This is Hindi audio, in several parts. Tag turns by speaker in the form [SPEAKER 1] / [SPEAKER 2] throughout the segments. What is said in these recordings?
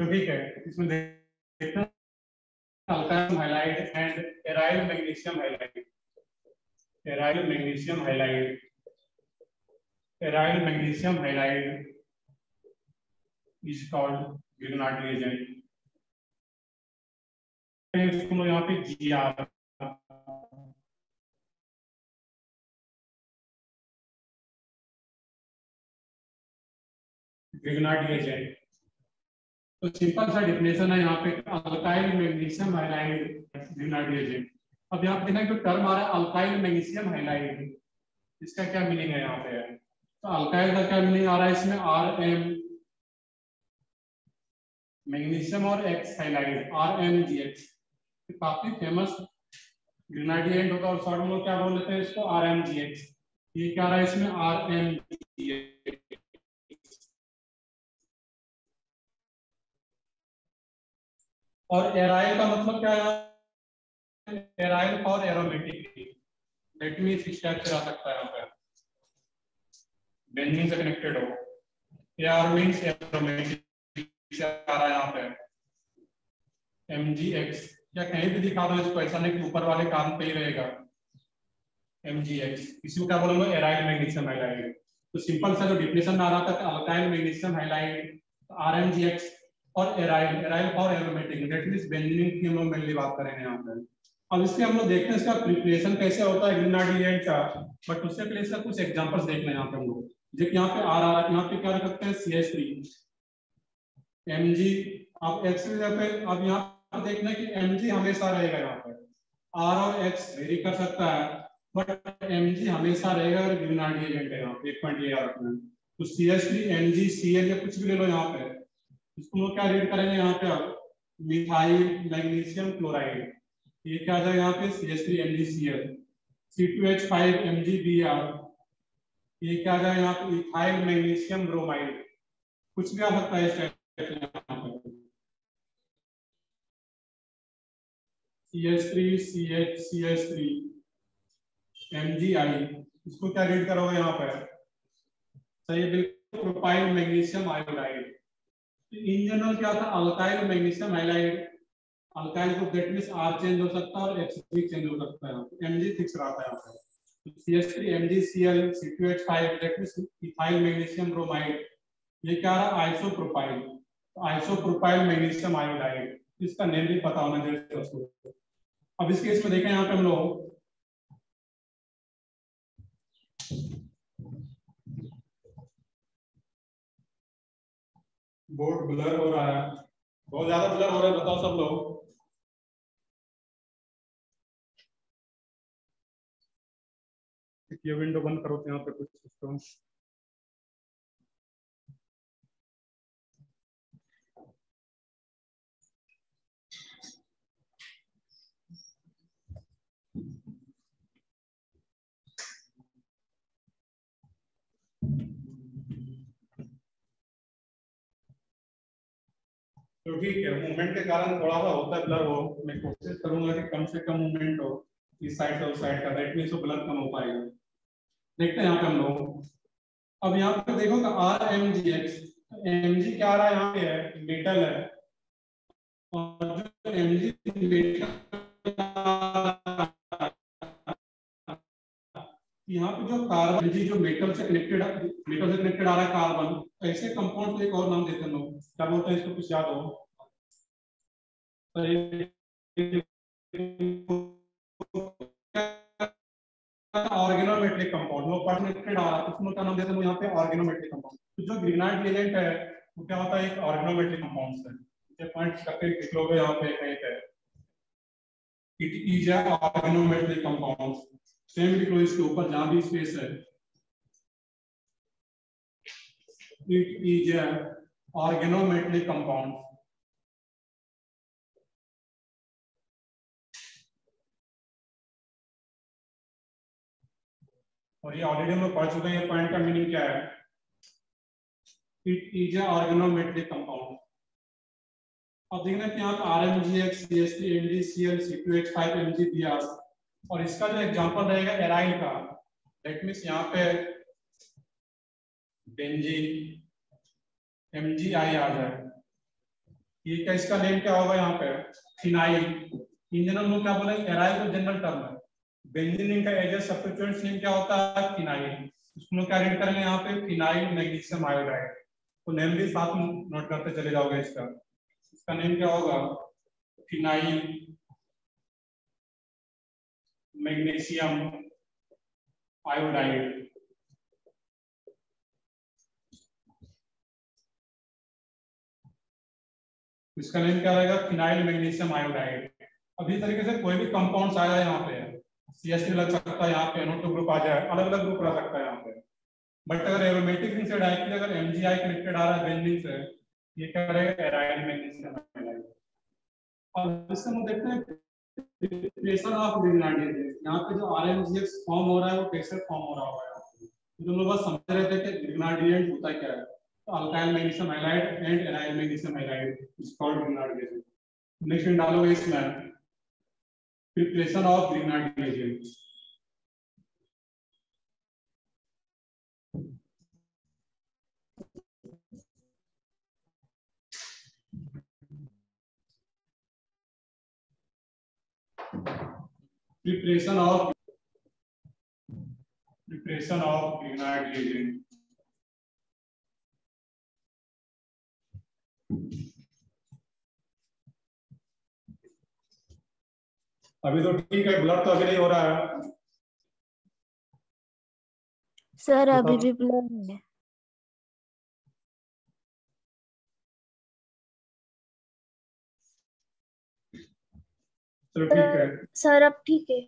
[SPEAKER 1] तो ठीक है, इसमें देखते alkyl halide and aryl magnesium halide aryl magnesium halide aryl magnesium halide is called Grignard reagent. इसको यहाँ पे जी आर ग्रिग्नार्ड एजेंट तो सिंपल सा डिफिनेशन है, यहाँ पे अल्काइल मैग्नीशियम हाइलाइड अब यहाँ पे जो टर्म आ रहा है अल्काइल मैग्नीशियम हाइलाइड इसका क्या मीनिंग है यहाँ पे? तो अल्काइल का क्या मीनिंग आ रहा है इसमें? आर एम मैग्नीशियम और X halide R M G X काफ़ी फ़ेमस ग्रेनाडियंट होगा और शॉर्ट में क्या बोल लेते हैं इसको? आर एम जी एक्स ये क्या रहा है इसमें? आर एम जी एक्स और एराइल का मतलब क्या है? Aryl for aromatic that means structure आ सकता है यहाँ बेंजीन से कनेक्टेड हो। एआर मींस एरोमेटिक आ रहा है यहाँ पे। एम जी एक्स या कहीं भी दिखा दो इसको, ऐसा नहीं कि ऊपर वाले काम पे ही रहेगा। एम जी एक्स इसी को क्या बोलेंगे? एराइल मैग्नीशियम हाइलाइड तो सिंपल सा जो डिफिनेशन आ रहा था alkyl magnesium halide R M G X और aryl aryl for aromatic means benzene की हम लोग मेनली बात करेंगे यहाँ पे। अब इसके हम लोग देखते हैं इसका प्रिपरेशन कैसे होता है ग्रेनाडिएंट का बट उससे पहले इसका कुछ एग्जांपल्स देख लें यहाँ पे हम लोग। जो यहाँ पे आर आर यहाँ पे क्या रख सकते हैं? C H three M G आप एक्स पे अब यहाँ पे देखना कि एम जी हमेशा रहेगा यहाँ पे। आर और एक्स वेरी कर सकता है बट एम जी हमेशा रहेगा अगर ग्रीनार्डी एजेंट है यहाँ पे, एक पॉइंट ये याद रखना। तो C H three M G C L या कुछ भी ले लो यहाँ पे। इसको लोग क्या रीड करेंगे यहाँ पे अब? Methyl magnesium chloride. ये क्या आ जाएगा यहाँ पे? C H three M G C L C two H five M G B R ये क्या आ जाएगा यहाँ पे? Ethyl magnesium bromide. कुछ भी आ सकता है इस CH3 CH CH3 MgI इसको क्या रीड करोगे यहाँ पर सही बिल्कुल, propyl magnesium iodide. In general क्या था? Alkyl magnesium halide alkyl group that means R change हो सकता है और एच भी चेंज हो सकता है। Mg फिक्स रहता है यहाँ पर CH3 MgCl C2H5 that means ethyl magnesium bromide ये क्या रहा? आइसोप्रोपाइल आइसोप्रोपाइल मैग्नीशियम आयोडाइड इसका नेम भी पता होना चाहिए अब इस केस में देखें यहाँ पे हम लोग बोर्ड ब्लर हो रहा है। बहुत ज़्यादा ब्लर हो रहा है, बताओ सब लोग। ये विंडो बंद करो, यहाँ पे कुछ सिस्टम तो ठीक है मूवमेंट के कारण थोड़ा सा होता है ब्लर हो मैं कोशिश करूँगा कि कम से कम मूवमेंट हो, इस साइड से उस साइड का दैट मींस ब्लर कम हो पाएगा। देखते हैं यहाँ पे हम लोग अब यहाँ पे देखो कि R M G X M G क्या आ रहा है यहाँ पे? है मेटल है। और जो एम जी मेटल यहाँ पे जो कार्बन जी, जो मेटल से कनेक्टेड मेटल से कनेक्टेड आ रहा है कार्बन, ऐसे कंपाउंड को एक और नाम देते हैं लोग। क्या बोलते हैं इसको, कुछ याद हो? ऑर्गेनोमेट्रिक कंपाउंड कनेक्टेड आ रहा है, उसमें क्या नाम देते हैं यहाँ पे? ऑर्गेनोमेट्रिक कंपाउंड तो जो ग्रीनाइट एजेंट है, वो क्या होता है? एक ऑर्गेनोमेट्रिक कंपाउंड है। यहाँ पे, कहीं पे। इट इज़ ऑर्गेनोमेट्रिक कंपाउंड सेम लो इसके ऊपर जहाँ भी स्पेस है। It is a organometallic compound. और ये ऑलरेडी हम लोग पढ़ चुके हैं, ये पॉइंट का मीनिंग क्या है? It is a organometallic compound अब देखना कि यहाँ R M G X C S T M G C L C two H five M G B R और इसका जो एग्जांपल रहेगा एराइल का दैट मीन्स यहाँ पे बेंजीन एम जी आई आ जाए। ये क्या, इसका नेम क्या होगा यहाँ पे? फिनाइल इन जनरल में क्या बोला एराइल तो जनरल टर्म है। बेंजीन का एज सब्स्टिट्यूएंट नेम क्या होता है? फिनाइल उसको क्या रीड करेंगे यहाँ पे? फिनाइल मैग्नीशियम आयोडाइड तो नेम भी साथ में नोट करते चले जाओगे इसका। इसका नेम क्या होगा? Phenyl magnesium iodide. इसका नेम क्या रहेगा? Phenyl magnesium iodide. अभी तरीके से कोई भी कंपाउंड आया यहाँ पे। सी एस लग सकता है यहाँ पे एनओ ग्रुप आ जाए अलग अलग ग्रुप रह सकता है यहाँ पे। बट अगर एरोमेटिक रिंग से डायरेक्टली अगर एमजीआई कनेक्टेड आ रहा है से, ये क्या रहेगा? Aryl magnesium iodide. और इससे हम देखते हैं रिप्लेशन ऑफ़ ग्रिग्नाडियन यहाँ पे जो आर एमजीएक्स फॉर्म हो रहा है, वो कैसे फॉर्म हो रहा होगा तो लोग बस समझ रहे थे कि ग्रिग्नाडियन होता क्या है। तो alkyl magnesium halide and aryl magnesium halide is called Grignard reagent next डालोगे इसमें। Preparation of Grignard Preparation of preparation of Grignard reagent. अभी तो ठीक है ब्लड तो अभी नहीं हो रहा है
[SPEAKER 2] सर अभी भी ब्लड है
[SPEAKER 1] चलो ठीक है।
[SPEAKER 2] सर अब ठीक है।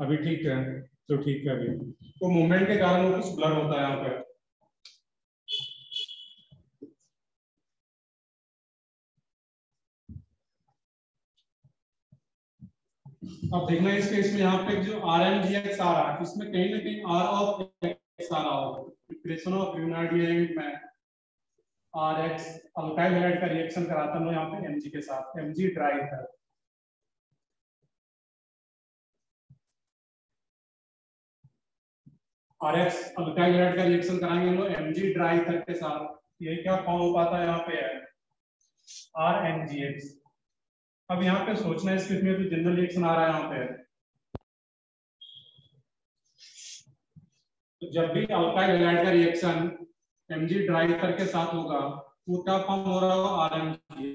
[SPEAKER 1] अभी ठीक है तो ठीक है अभी। तो मूवमेंट के कारण वो कुछ ब्लड होता है यहाँ पे। अब देखना इस केस में यहाँ पे जो आर एम जी एक्स आ रहा है इसमें कहीं ना कहीं आर ऑफ़ एक्स आ रहा होगा। ऑफ़ यूनाइड में आर एक्स अल्काइल का रिएक्शन कराता हूँ यहाँ पे एमजी के साथ। एमजी ड्राई है। आर एक्स अल्काइल का रिएक्शन कराएँगे हम लोग एमजी ड्राई थर के साथ। ये क्या फॉर्म हो पाता है यहाँ पे? है आर एम जी एक्स अब यहाँ पे सोचना है इसके में जो जनरल रिएक्शन आ रहा है यहाँ पे। तो जब भी अल्काइल हैलाइड का reaction M G dry ether के साथ होगा, वो क्या फॉर्म हो रहा होगा आरएमजी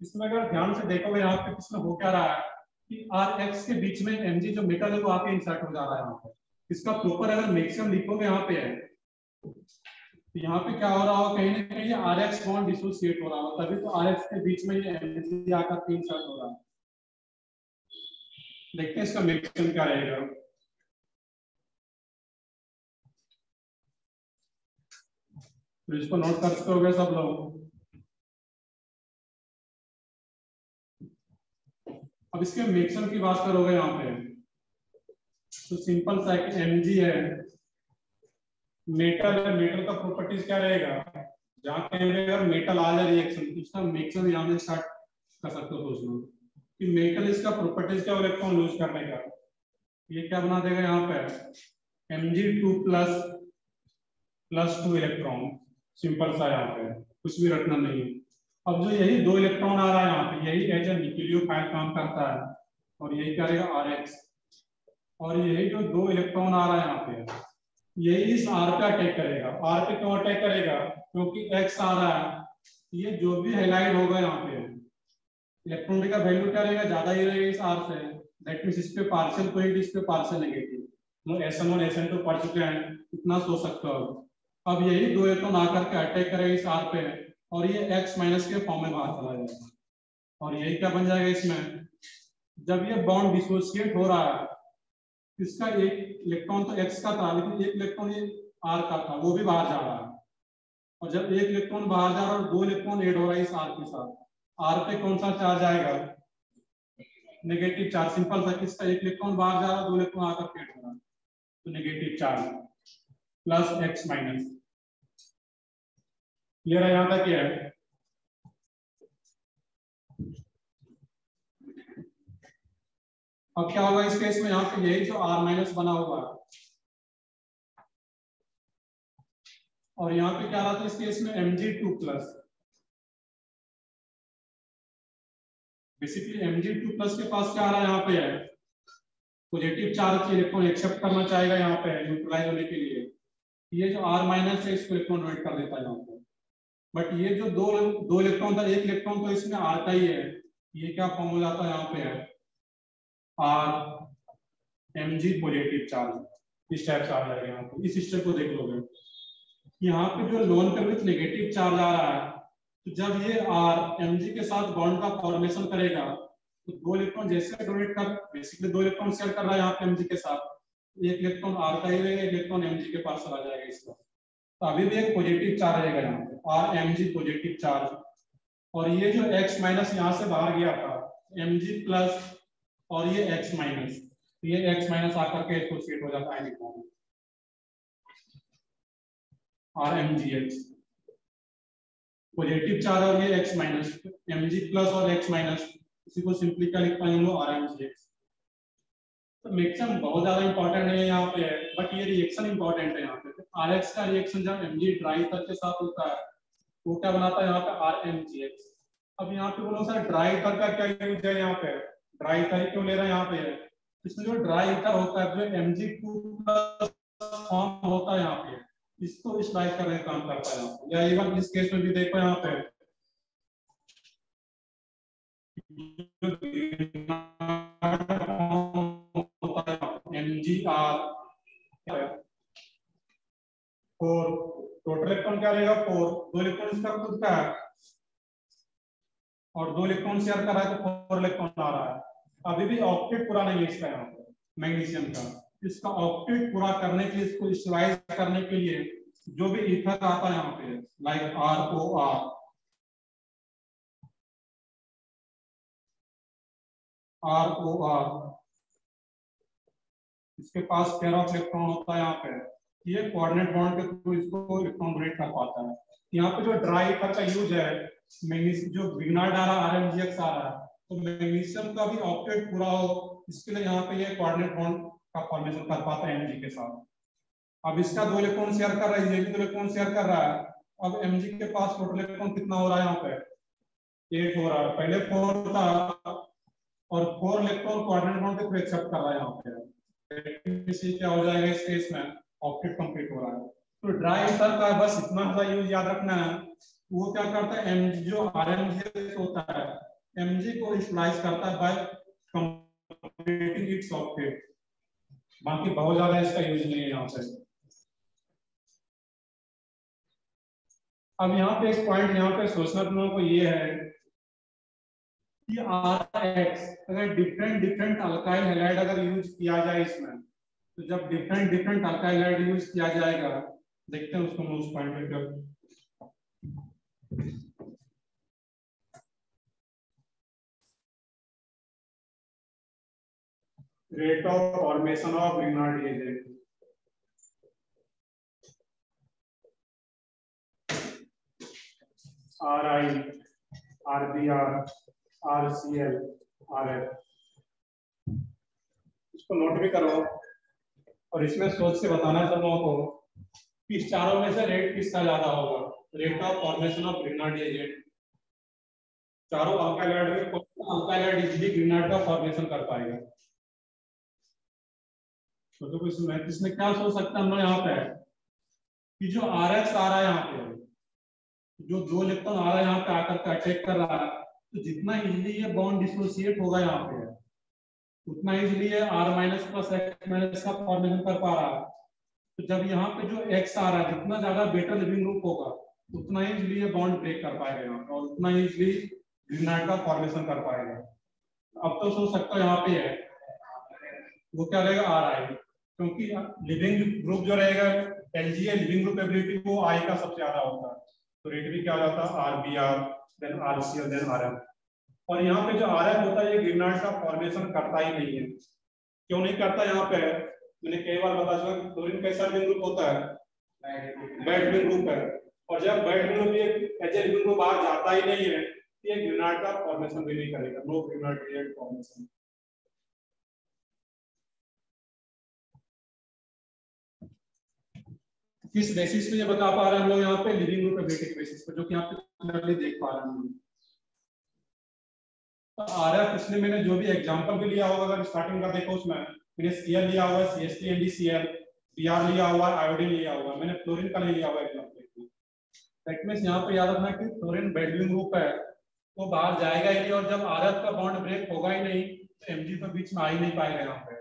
[SPEAKER 1] इसमें अगर ध्यान से देखोगे यहाँ पे, इसमें हो क्या रहा है? आर एक्स के बीच में एमजी जो मेटल है वो आके इंसर्ट हो जा रहा है यहाँ पे। इसका प्रॉपर अगर मैक्सिमम लिखोगे यहाँ पे है। तो यहाँ पे क्या हो रहा होगा, कहीं ना कहीं आर एक्स बॉन्ड डिसोसिएट हो रहा होगा, तभी तो आर एक्स के बीच में ये एमजी आकर तीन शर्ट हो रहा है। देखते इसका मिक्सन क्या रहेगा। तो इसको नोट कर सकते हो सब लोग। अब इसके मिक्सन की बात करोगे यहाँ पे तो सिंपल सा एम जी है। मेटल है मेटल का प्रॉपर्टीज़ क्या रहेगा? जहाँ पे अगर मेटल आ जाए रिएक्शन उसका मिक्सर यहाँ से स्टार्ट कर सकते हो सोचना। कि मेटल इसका प्रॉपर्टीज़ क्या इलेक्ट्रॉन लूज करने का ये क्या बना देगा यहाँ पे? M G two plus plus two electron simple सा यहाँ पे, कुछ भी रखना नहीं है। अब जो यही दो इलेक्ट्रॉन आ रहा है यहाँ पे, यही एज ए न्यूक्लियोफाइल काम करता है, और यही क्या रहेगा आर एक्स और यही जो दो इलेक्ट्रॉन आ रहा है यहाँ पे ये इस आर पे अटैक करेगा। आर पे क्यों अटैक करेगा? क्योंकि एक्स आ रहा है। ये जो भी हाईलाइट होगा यहाँ पे इलेक्ट्रॉन का वैल्यू क्या रहेगा? ज़्यादा ही रहेगा इस आर से। दैट मीन इस पे पार्शियल पॉइंट इस पे पार्शियल नेगेटिव तो S N one S N two पढ़ चुके हैं, इतना सोच सकते हो अब यही दो इलेक्ट्रॉन आकर के अटैक करेगा इस आर पे। और ये एक्स माइनस के फॉर्म में बाहर चला जाएगा। और यही क्या बन जाएगा इसमें? जब ये बॉन्ड डिसोसिएट हो रहा है, इसका एक इलेक्ट्रॉन तो एक्स का था, लेकिन एक इलेक्ट्रॉन ये आर का था, वो भी बाहर जा रहा है। और जब एक इलेक्ट्रॉन बाहर जा रहा है और दो इलेक्ट्रॉन एड हो रहा है इस आर के साथ आर पे कौन सा चार्ज आएगा? नेगेटिव चार्ज सिंपल था किसका एक इलेक्ट्रॉन बाहर जा रहा है, दो इलेक्ट्रॉन आकर एड हो रहा है। तो negative charge plus X minus clear है यहाँ तक क्या है अब क्या होगा इस केस में? यहाँ पे यही जो आर माइनस बना हुआ है। और यहाँ पे क्या रहा था इस केस में? M G two plus basically M G two plus के पास क्या आ रहा है? यहाँ पे है। पॉजिटिव चार्ज इलेक्ट्रॉन एक्सेप्ट करना चाहेगा यहाँ पे न्यूट्रलाइज होने के लिए। ये जो आर माइनस है, इसको इलेक्ट्रॉन वेट कर देता है यहाँ बट ये जो दो दो इलेक्ट्रॉन था, एक इलेक्ट्रॉन तो इसमें आता ही है। ये क्या फॉर्म जाता है यहाँ पे? है R M G positive charge इस टाइप से आ जाएगा यहाँ पे। इस स्टेप को देख लोगे। यहाँ पे जो लोन पर विथ नेगेटिव चार्ज आ रहा है तो जब ये आर एम जी के साथ बॉन्ड का फॉर्मेशन करेगा तो दो इलेक्ट्रॉन जैसे डोनेट कर बेसिकली दो इलेक्ट्रॉन शेयर कर रहा है यहाँ पे एमजी के साथ। एक इलेक्ट्रॉन आर का ही रहेगा, एक इलेक्ट्रॉन एमजी के पास चला जाएगा इसका। तो अभी भी एक पॉजिटिव चार्ज रहेगा यहाँ पे R M G positive charge और ये जो एक्स माइनस यहाँ से बाहर गया था एम जी प्लस और ये एक्स माइनस ये एक्स माइनस आकर के एसोसिएट हो जाता है R M G X positive charge और ये X minus M G plus और एक्स माइनस इसी को सिंपली क्या लिख पाएँगे हम लोग आर एम जी एक्स तो मिक्सम बहुत ज़्यादा इंपॉर्टेंट है यहाँ पे बट ये रिएक्शन इंपॉर्टेंट है यहाँ पे। आर एक्स का रिएक्शन जब एम जी ड्राई तक के साथ होता है, वो क्या बनाता है यहाँ पे? आर एम जी एक्स अब यहाँ पे बोलो, सर ड्राई इथर का क्या यूज़ है यहाँ पे? ड्राई इथर क्यों ले रहे हैं यहाँ पे? इसमें जो ड्राई इथर होता है, जो एम जी टू फॉर्म होता है यहाँ पे, इसको स्लाइड करने का काम करता है या इवन इस केस में भी देखो यहाँ पे। फोर टोटल इलेक्ट्रॉन क्या रहेगा फोर। दो इलेक्ट्रॉन इसका खुद का है। और दो इलेक्ट्रॉन शेयर कर रहा है तो फोर इलेक्ट्रॉन आ रहा है। अभी भी ऑक्टेट पूरा नहीं है इसका यहाँ पर, मैग्नीशियम का। इसका ऑक्टेट पूरा करने के लिए, इसको स्टलाइज करने के लिए जो भी इथर आता है यहाँ पे, like R O R. R O R. इसके पास पेयर ऑफ़ इलेक्ट्रॉन होता है यहाँ पे। ये कोऑर्डिनेट बॉन्ड के थ्रू इसको इलेक्ट्रॉन डोनेट कर पाता है। यहाँ पे जो ड्राई इथर का यूज़ है जो विग्नार डाला आरएमजीएक्स आ रहा है तो मैग्नीशियम का भी ऑक्टेट पूरा हो, इसके लिए यहाँ पे ये कोऑर्डिनेट बॉन्ड का फॉर्मेशन कर पाता है एमजी के साथ। अब इसका दो इलेक्ट्रॉन शेयर कर रहा है, ये भी दो इलेक्ट्रॉन शेयर कर रहा है। अब एमजी के पास टोटल इलेक्ट्रॉन कितना हो रहा है यहाँ पे? एट हो रहा है। पहले फोर था, और फोर इलेक्ट्रॉन कोऑर्डिनेट बॉन्ड के एक्सेप्ट कर रहा है यहाँ पे। क्या हो जाएगा इस केस में? ऑक्टेट कंप्लीट हो रहा है। तो ड्राई ईथर का बस इतना सा यूज़ याद रखना है। वो क्या करता है? एमजी जो आर एम होता है एम जी को स्लाइस करता है बाय इट्स ऑक्टेट बाकी बहुत ज़्यादा इसका यूज़ नहीं है यहाँ पे अब यहाँ पे एक पॉइंट यहाँ पे सोचना तुम लोगों को ये है कि आर एक्स अगर डिफरेंट डिफरेंट अल्काइल हैलाइड अगर यूज़ किया जाए इसमें तो जब different different alkyl halide use किया जाएगा देखते हैं उसको उस पॉइंट पे जब rate of formation of Grignard reagent. RI, RBR, RCL, RF. इसको नोट भी करो। और इसमें सोच से बताना सब लोगों को कि इस चारों में से रेट किसका ज़्यादा होगा? Rate of formation of Grignard agent चारों अल्काइलाइड में कौन सा अल्काइलाइड इजीली ग्रीनार्ड का फॉर्मेशन कर पाएगा? तो तो इसमें इसमें क्या सोच सकते हैं हम यहाँ पे? कि जो आर एक्स आ रहा है यहाँ पे जो दो इलेक्ट्रॉन आ रहा है यहाँ पे आकर के अटैक कर रहा है तो जितना इजीली ये बॉन्ड डिसोसिएट होगा यहाँ पे, उतना इजीली ये R minus plus X minus का फॉर्मेशन कर पा रहा है। तो जब यहाँ पे जो एक्स आ रहा है, जितना ज़्यादा बेटर लिविंग ग्रुप होगा, उतना इजीली ये बॉन्ड ब्रेक कर पाएगा यहाँ पे, और उतना इजीली ग्रीनाइट का फॉर्मेशन कर पाएगा। अब तो सोच सकते हो यहाँ पे है, वो क्या रहेगा? आर आई क्योंकि लिविंग ग्रुप जो रहेगा एलजीए लिविंग ग्रुप एबिलिटी वो आई का सबसे ज़्यादा होता है। तो रेट भी क्या हो जाता? है R B R then R C L then R M और यहाँ पे जो आर एफ़ होता है, ये गिरनाट का फॉर्मेशन करता ही नहीं है। क्यों नहीं करता यहाँ पे? मैंने कई बार बता चुका क्लोरीन कैसा ग्रुप होता है। लिविंग ग्रुप है। और जब bad leaving group H leaving group बाहर जाता ही नहीं है तो ये गिरनाट का फॉर्मेशन भी नहीं करेगा। नो गिरनाट रिएक्ट फॉर्मेशन किस बेसिस पे ये बता पा रहे हैं हम लोग यहाँ पे? लिविंग ग्रुप एबिलिटी बेसिस पे, जो कि आप देख पा रहे हैं। आ रहा है पिछले मैंने जो भी एग्जांपल भी लिया होगा, अगर स्टार्टिंग का देखो उसमें, मैंने सीएल लिया हुआ है सीएसटी एनडीसीएल बीआर लिया हुआ आयोडीन लिया हुआ मैंने फ्लोरीन का लिया हुआ एग्जांपल दैट यहाँ पे याद रखना कि फ्लोरीन बेडलिंग ग्रुप है, वो बाहर जाएगा ही नहीं और जब आरएफ का बॉन्ड ब्रेक होगा ही नहीं तो एमजी तो बीच में आ ही नहीं पाएगा यहाँ पे।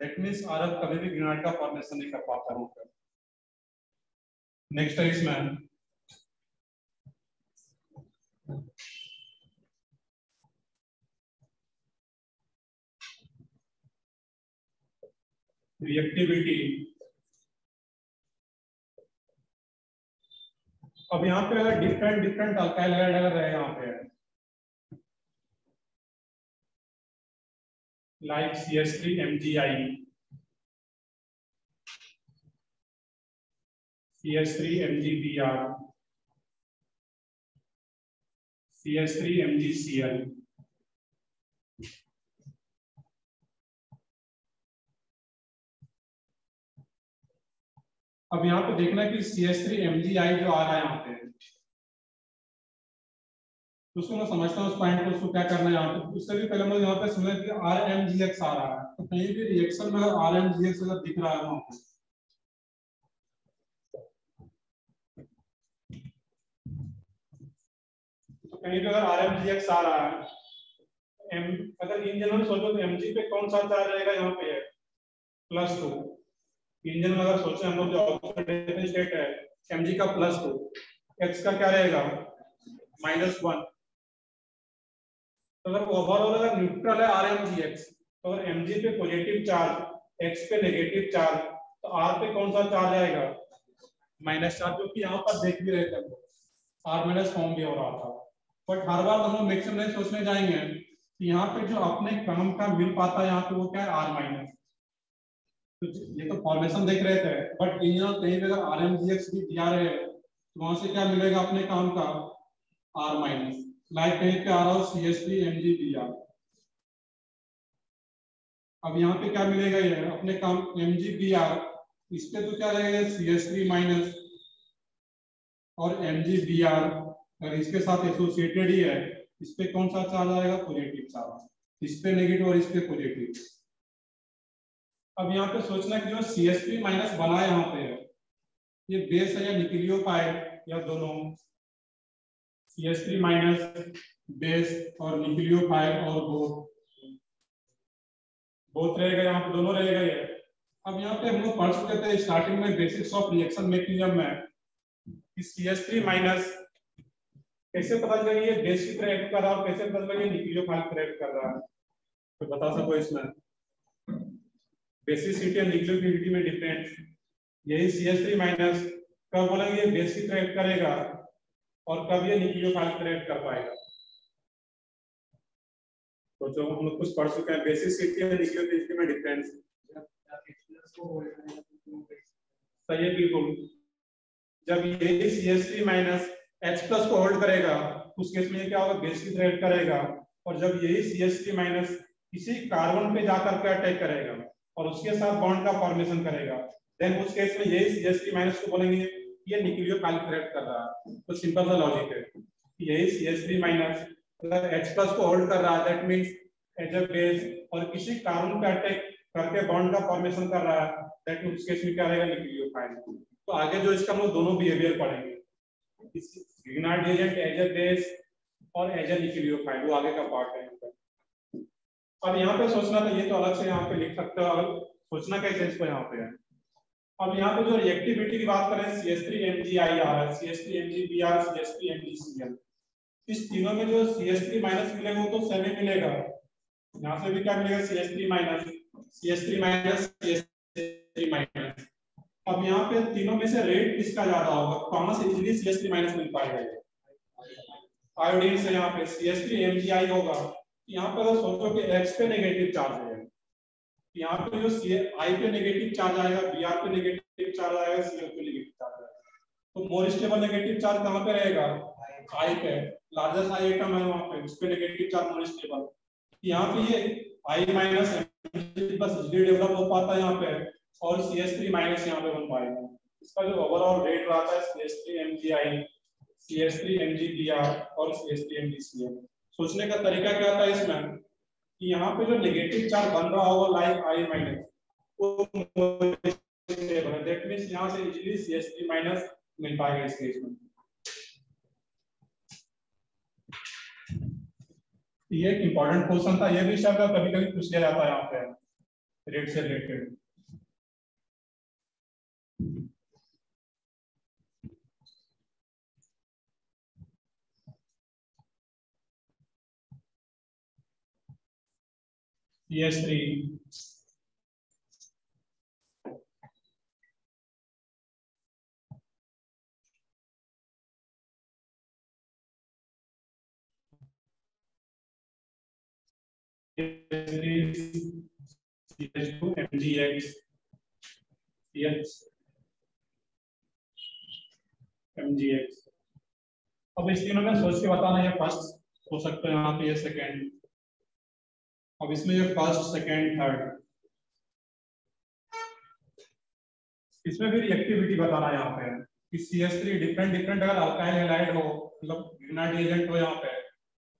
[SPEAKER 1] दैट मींस आरएफ कभी भी ग्रेनाइट का फॉर्मेशन नहीं कर पाता हूँ नेक्स्ट है इसमें रिएक्टिविटी अब यहाँ पे डिफरेंट डिफरेंट अल्काइल रहे यहाँ पे। Like C S three M G I C S three M G B R C S three M G C L अब यहाँ पे देखना है कि सी एम जी आ रहा है यहाँ पे। तो उसको मैं समझता हूँ उस पॉइंट को, उसको क्या करना है यहाँ पे। उससे भी पहले मैं यहाँ पे समझ कि आर एम जी एक्स आ रहा है। तो कहीं भी रिएक्शन में आर एम जी एक्स अगर दिख रहा है वहाँ पे कहीं भी अगर आर एम जी एक्स आ रहा है एम अगर इन जनरल सोचो तो एम जी पे कौन सा चार्ज रहेगा? यहाँ पे प्लस टू इंजन में अगर सोचे, हम लोग जो स्टेट है एम जी का प्लस टू एक्स का क्या रहेगा? Minus one. तो अगर ओवरऑल अगर न्यूट्रल है आर एम जी एक्स अगर एम जी पे पॉजिटिव चार्ज एक्स पे नेगेटिव चार्ज तो आर पे कौन सा चार्ज आएगा? माइनस चार्ज जो कि यहाँ पर देख भी रहे थे आर माइनस फॉर्म भी हो रहा था। बट हर बार हम लोग मैक्सिमम नहीं सोचने जाएँगे कि यहाँ पे जो अपने काम का मिल पाता है, यहाँ पे वो क्या है? आर माइनस तो ये तो फॉर्मेशन देख रहे थे। बट इन कहीं पे आर एम जी एक्स भी दिया रहे तो वहाँ से क्या मिलेगा अपने काम का? आर माइनस लाइक कहीं पे आ रहा हो C S P M G B R अब यहाँ पे क्या मिलेगा ये? अपने काम एम जी बी आर इस पे तो क्या रहेगा? सी एस पी माइनस और एम जी बी आर अगर इसके साथ एसोसिएटेड ही है, इस पे कौन सा चार्ज आएगा? Positive charge. इस पे नेगेटिव और इस पे पॉजिटिव अब यहाँ पे सोचना कि जो सी एस पी माइनस बना यहाँ पे है ये बेस है या निकलियो पाए या दोनों? C S P minus base और निकलियो पाए और बोथ बोथ रहेगा यहाँ पे, दोनों रहेगा ये। अब यहाँ पे हम लोग पढ़ चुके थे स्टार्टिंग में बेसिक्स ऑफ़ रिएक्शन मैकेनिज्म में कि सी एस पी माइनस कैसे पता चलेगा ये बेस की तरह कर रहा है कैसे पता चलेगा ये निकलियो फ़ाइल क्रिएट कर रहा है? तो बता सको इसमें। बेसिसिटी और न्यूक्लियोफिलिटी में डिफरेंस यही सी एस थ्री माइनस कब बोलेंगे ये बेस की करेक्ट करेगा और कब ये न्यूक्लियोफाइल करेक्ट कर पाएगा? तो जो हम लोग कुछ पढ़ चुके हैं बेसिसिटी और न्यूक्लियोफिलिटी में डिफरेंस सही है, बिल्कुल। जब ये C S three minus H plus को होल्ड करेगा, उस केस में ये क्या होगा? बेस की करेक्ट करेगा। और जब यही सी एस थ्री माइनस किसी कार्बन पे जाकर के अटैक करेगा और उसके साथ बॉन्ड का फॉर्मेशन करेगा देन उस केस में यही CH3 माइनस को बोलेंगे ये न्यूक्लियोफाइल करेक्ट कर रहा है। तो सिंपल सा लॉजिक है यही CH3 माइनस अगर H प्लस को होल्ड कर रहा है that means as a base और किसी कार्बन पे अटैक करके बॉन्ड का फॉर्मेशन कर रहा है दैट उस केस में क्या रहेगा? न्यूक्लियोफाइल तो आगे जो इसका हम लोग दोनों बिहेवियर पढ़ेंगे। Grignard reagent as a base और एज अ वो आगे का पार्ट है। अब यहाँ पे सोचना तो ये तो अलग से यहाँ पे लिख सकते हो सोचना कैसे इसको यहाँ पे? है अब यहाँ पे जो रिएक्टिविटी की बात करें C S three M G I R C S three M G B R C S three M G C L इस तीनों में जो सी एस थ्री माइनस मिलेगा वो तो सेम मिलेगा। यहाँ से भी क्या मिलेगा? C S three minus C S three minus C S three minus अब यहाँ पे तीनों में से रेट किसका ज़्यादा होगा? से easily C S three minus मिल पाएगा आयोडीन से यहाँ पे C S three M G I होगा। यहाँ पर अगर सोचो कि X पे नेगेटिव चार्ज है। यहाँ पे जो सी आई पे नेगेटिव चार्ज आएगा बी आर पे नेगेटिव चार्ज आएगा सी एल पे नेगेटिव चार्ज आएगा। तो मोर स्टेबल नेगेटिव चार्ज कहाँ पे रहेगा? आई पे। लार्जेस्ट आई एटम है वहाँ पे, उस पे नेगेटिव चार्ज मोर स्टेबल यहाँ पे ये आई माइनस बस डेवलप हो पाता है यहाँ पे। और सी एस थ्री माइनस यहाँ पे बन पाएगा इसका जो ओवरऑल रेट रहा था C S T M G I C S T M G D R और C S T M G C M सोचने का तरीका क्या था इसमें? कि यहाँ पे जो नेगेटिव चार्ज बन रहा होगा लाइक आई माइनस यहाँ से easily C S T minus मिल पाएगा इस केस में। ये एक इंपॉर्टेंट क्वेश्चन था। ये भी शायद कभी कभी पूछ लिया जाता है यहाँ पे। रेट से related PS3 CH2 MgX MgX अब इस तीनों में सोच के बताना ये फ़र्स्ट हो सकता है यहाँ पे सेकेंड अब इसमें ये फ़र्स्ट सेकेंड थर्ड इसमें भी रिएक्टिविटी बताना यहाँ पे। कि C S three different different अगर अल्काइल हैलाइड हो मतलब ग्रेनाइड एजेंट हो यहाँ पे,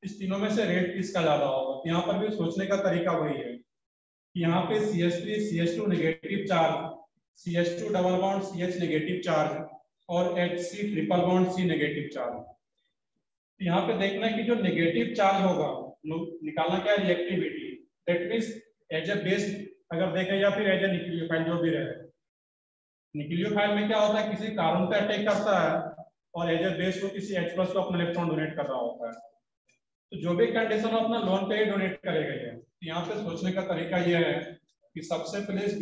[SPEAKER 1] इस तीनों में से रेट किसका ज़्यादा होगा? यहाँ पर भी सोचने का तरीका वही है कि यहाँ पे CH3 CH2 negative charge C S two double bond H negative charge और H C triple bond C negative charge यहाँ पे देखना है कि जो नेगेटिव चार्ज होगा निकालना क्या है? Reactivity that means as a base अगर देखें या फिर एज ए न्यूक्लियोफाइल जो भी रहे। न्यूक्लियोफाइल में क्या होता है? किसी कार्बन पे अटैक करता है और एज ए बेस को किसी H+ को अपना इलेक्ट्रॉन डोनेट कर रहा होता है। तो जो भी कंडीशन अपना लोन पे ही डोनेट करेगा ये यहाँ पे सोचने का तरीका ये है कि सबसे पहले इस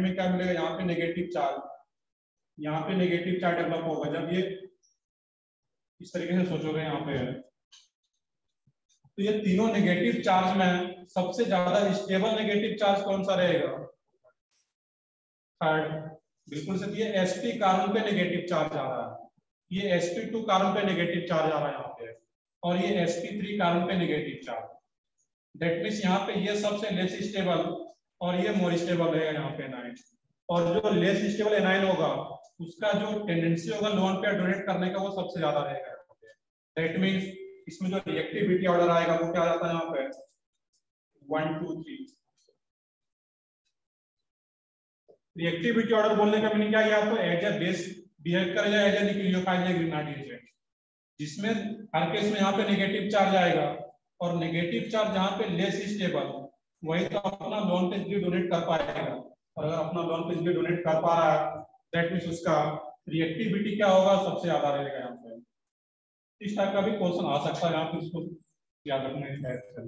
[SPEAKER 1] में क्या मिलेगा? यहाँ पे नेगेटिव चार्ज यहाँ पे नेगेटिव चार्ज डेवलप होगा। जब ये इस तरीके से सोचोगे यहाँ पे। तो ये तीनों नेगेटिव चार्ज में सबसे ज़्यादा स्टेबल नेगेटिव चार्ज कौन सा रहेगा? थर्ड बिल्कुल से ये sp कार्बन पे नेगेटिव चार्ज आ रहा है। ये sp2 कार्बन पे नेगेटिव चार्ज आ रहा है यहाँ पे। और ये sp3 कार्बन पे नेगेटिव चार्ज दैट मींस यहाँ पे ये सबसे लेस स्टेबल और ये मोर स्टेबल रहेगा यहाँ पे एनाइन और जो लेस स्टेबल एनाइन होगा, उसका जो टेंडेंसी होगा लोन पे डोनेट करने का वो सबसे ज़्यादा रहेगा दैट मींस इसमें जो रिएक्टिविटी ऑर्डर आएगा, वो क्या आ जाता है यहाँ पे? One two three reactivity order बोलने का मीनिंग क्या है? आपको एज ए बेस बिहेव करेगा एज ए न्यूक्लियोफाइल या ग्रेनाइड जिसमें हर केस में यहाँ पे नेगेटिव चार्ज आएगा और नेगेटिव चार्ज जहाँ पे लेस स्टेबल वही तो अपना लोन पे भी डोनेट कर पाएगा। और अगर अपना लोन पे भी डोनेट कर पा रहा है दैट मीन्स उसका रिएक्टिविटी क्या होगा? सबसे ज़्यादा रहेगा यहाँ पे। इस टाइप का भी क्वेश्चन आ सकता है, आप इसको याद रखना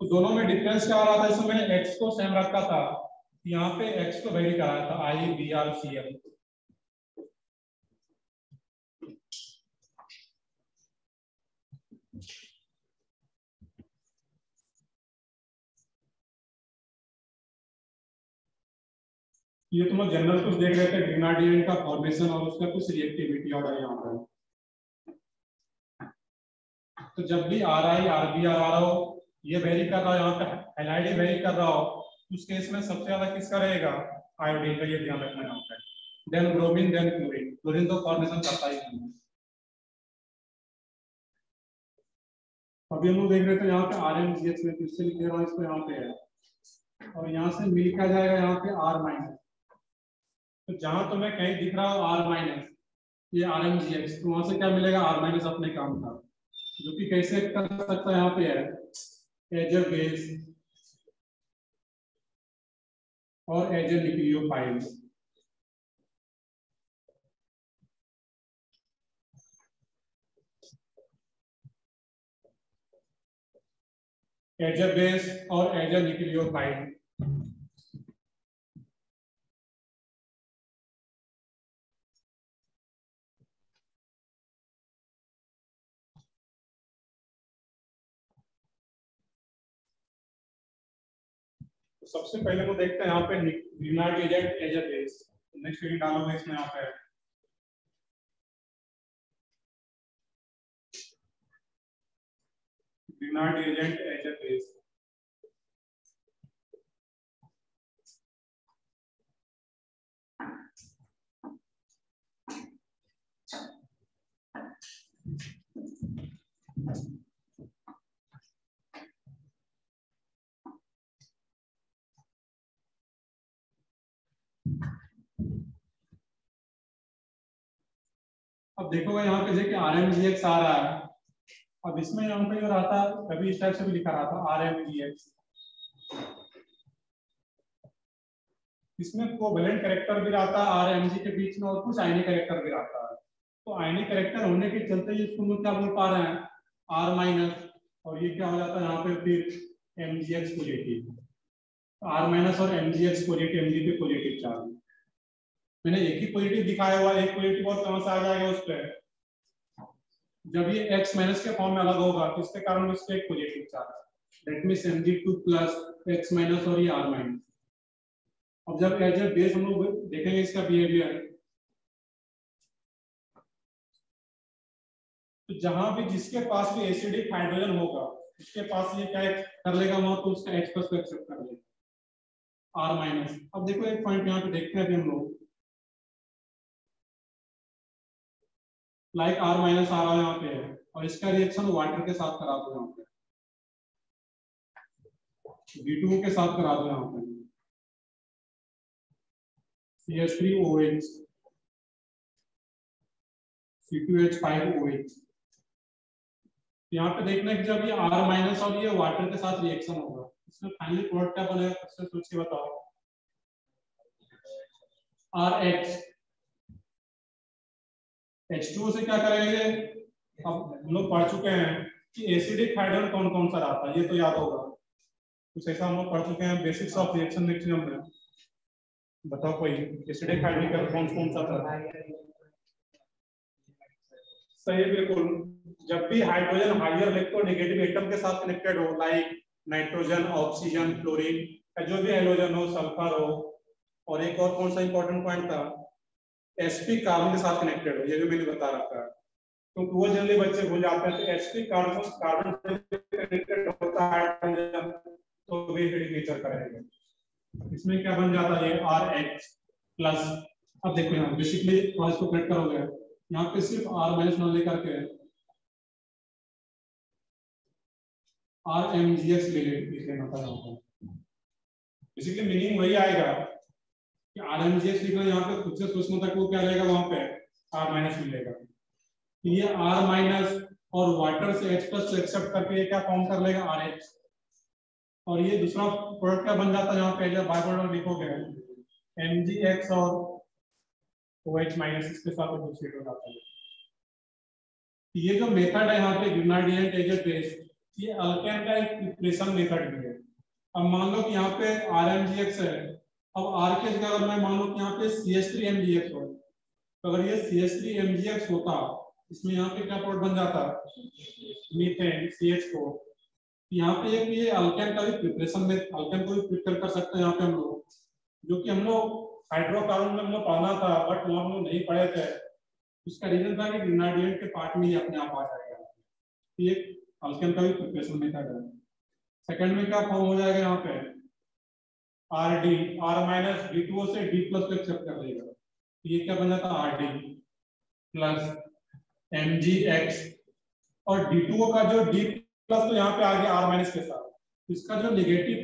[SPEAKER 1] तो दोनों में डिफरेंस क्या आ रहा था? इसमें एक्स को सेम रखा था। यहाँ पे एक्स को वेरी कराया था I B R C L ये तुम लोग जनरल कुछ देख रहे थे ग्रेनाडियन का फॉर्मेशन और उसका कुछ रिएक्टिविटी ऑर्डर यहाँ पर। तो जब भी R I R B R आ रहा हो, ये वेरी कर रहा हो, यहाँ पे एलआईडी वेरी कर रहा हो, उस केस में सबसे ज़्यादा किसका रहेगा? आयोडीन का ये ध्यान रखना यहाँ पे। Then bromine then chlorine chlorine तो फॉर्मेशन करता ही नहीं अभी हम लोग देख रहे थे यहाँ पे आर एन जी एच में लिख रहा हूँ इसको यहाँ पे है। और यहाँ से मिल क्या जाएगा यहाँ पे आर माइनस तो जहाँ तुम्हें कहीं दिख रहा हो आर माइनस ये आर एम जी एक्स तो वहाँ से क्या मिलेगा? आर माइनस अपने काम का, जो कि कैसे कर सकता है यहाँ पे है एज ए बेस और as a nucleophile as a base और एज ए न्यूक्लियोफाइल तो सबसे पहले वो देखते हैं यहाँ पे Grignard agent as a base next unit डालोगे इसमें यहाँ पे Grignard agent as a base Thank you. अब देखोगे यहाँ पे देखिए आर एम जी एक्स आ रहा है। अब इसमें यहाँ पे जो रहता है कभी इस टाइप से भी लिखा रहा था आर एम जी एक्स इसमें कोवेलेंट करेक्टर भी रहता है आर एम जी के बीच में और कुछ आईनी करेक्टर भी रहता है। तो आईनी करेक्टर होने के चलते ये इसको क्या बोल पा रहे हैं? आर माइनस और ये क्या हो जाता है यहाँ पे फिर M G X positive R minus और M G X positive M G पे पॉजिटिव चार्ज। मैंने एक ही पॉजिटिव दिखाया हुआ, एक पॉजिटिव और कहाँ से आ जाएगा उस पर जब ये x माइनस के फॉर्म में अलग होगा तो इसके कारण उस पर एक positive charge that means mg2 plus x minus और ये r माइनस अब जब एज ए बेस हम लोग देखेंगे इसका बिहेवियर तो जहाँ भी जिसके पास भी एसिडिक हाइड्रोजन होगा, उसके पास ये क्या कर लेगा वहाँ तो उसका H प्लस को एक्सेप्ट कर लेगा। R माइनस अब देखो एक पॉइंट यहाँ पे देखते हैं अभी हम लोग। लाइक आर माइनस आ रहा यहाँ पे। है और इसका रिएक्शन वाटर के साथ करा दो यहाँ पे। B2 के साथ करा दो यहाँ पे। CH3OH C2H5OH यहाँ पे देखना है कि जब ये R माइनस और ये वाटर के साथ रिएक्शन होगा। इसमें फाइनली प्रोडक्ट क्या बनेगा सोच के बताओ। RH H2O से क्या करेंगे? अब हम लोग पढ़ चुके हैं कि एसिडिक हाइड्रोजन कौन कौन सा रहता है, ये तो याद होगा। कुछ ऐसा हम लोग पढ़ चुके हैं बेसिक्स ऑफ़ रिएक्शन मैक्सिमम में बताओ कोई एसिडिक हाइड्रोजन कौन कौन सा था सही बिल्कुल। जब भी हाइड्रोजन हाइयर इलेक्ट्रोनेगेटिव एटम के साथ कनेक्टेड हो लाइक नाइट्रोजन ऑक्सीजन क्लोरीन जो भी हाइड्रोजन हो सल्फ़र हो, और एक और कौन सा इंपॉर्टेंट पॉइंट था? एसपी कार्बन के साथ कनेक्टेड हो, ये भी मैंने बता रखा है। तो वो जल्दी बच्चे भूल जाते हैं तो एसपी कार्बन कार्बन कनेक्टेड होता है तो वे नेचर का रहेगा इसमें क्या बन जाता है आर एच प्लस अब देखो यहाँ बेसिकली इसको कनेक्ट करोगे। यहाँ पे सिर्फ़ आर माइनस वन लेकर के आर एम जी एक्स ले लेना बेसिकली मीनिंग वही आएगा। आर एम जी यहाँ पे खुद से सोचना था वो क्या रहेगा वहाँ पे? आर माइनस मिलेगा तो ये आर माइनस और वाटर से एच प्लस एक्सेप्ट करके ये क्या फॉर्म कर लेगा? आर एच और ये दूसरा प्रोडक्ट क्या बन जाता है यहाँ पे? जब बाय प्रोडक्ट लिखोगे एम जी एक्स और एच माइनस इसके साथ एसोसिएट हो जाता है। ये जो मेथड है यहाँ पे ग्रेनाडिएंट एजेड बेस ये अल्केन का एक प्रिपरेशन मेथड भी है। अब मान लो कि यहाँ पे आर एम जी एक्स है अब आर के अगर मैं मान लो यहाँ पे C H three M G X हो तो अगर ये C H three M G X होता, इसमें यहाँ पे क्या प्रोडक्ट बन जाता? मीथेन सी एच फोर यहाँ पे एक ये अल्केन का भी प्रिपरेशन में अल्केन को भी प्रिपेयर कर सकते हैं यहाँ पे हम लोग, जो कि हम लोग हाइड्रोकार्बन में हम लोग पढ़ना था बट वहाँ हम लोग नहीं पढ़े थे। उसका रीजन था कि ग्रेनाडियंट के पार्ट में ही अपने आप आ जाएगा। ये अल्केन का भी प्रिपरेशन मेथड है। सेकंड में क्या फॉर्म हो जाएगा यहाँ पे? R D R minus D two से डी प्लस को एक्सेप्ट कर लेगा। तो ये क्या बन जाता R D plus M G X और डी टू का जो डी प्लस तो यहाँ पे आ गया आर माइनस के साथ। इसका जो निगेटिव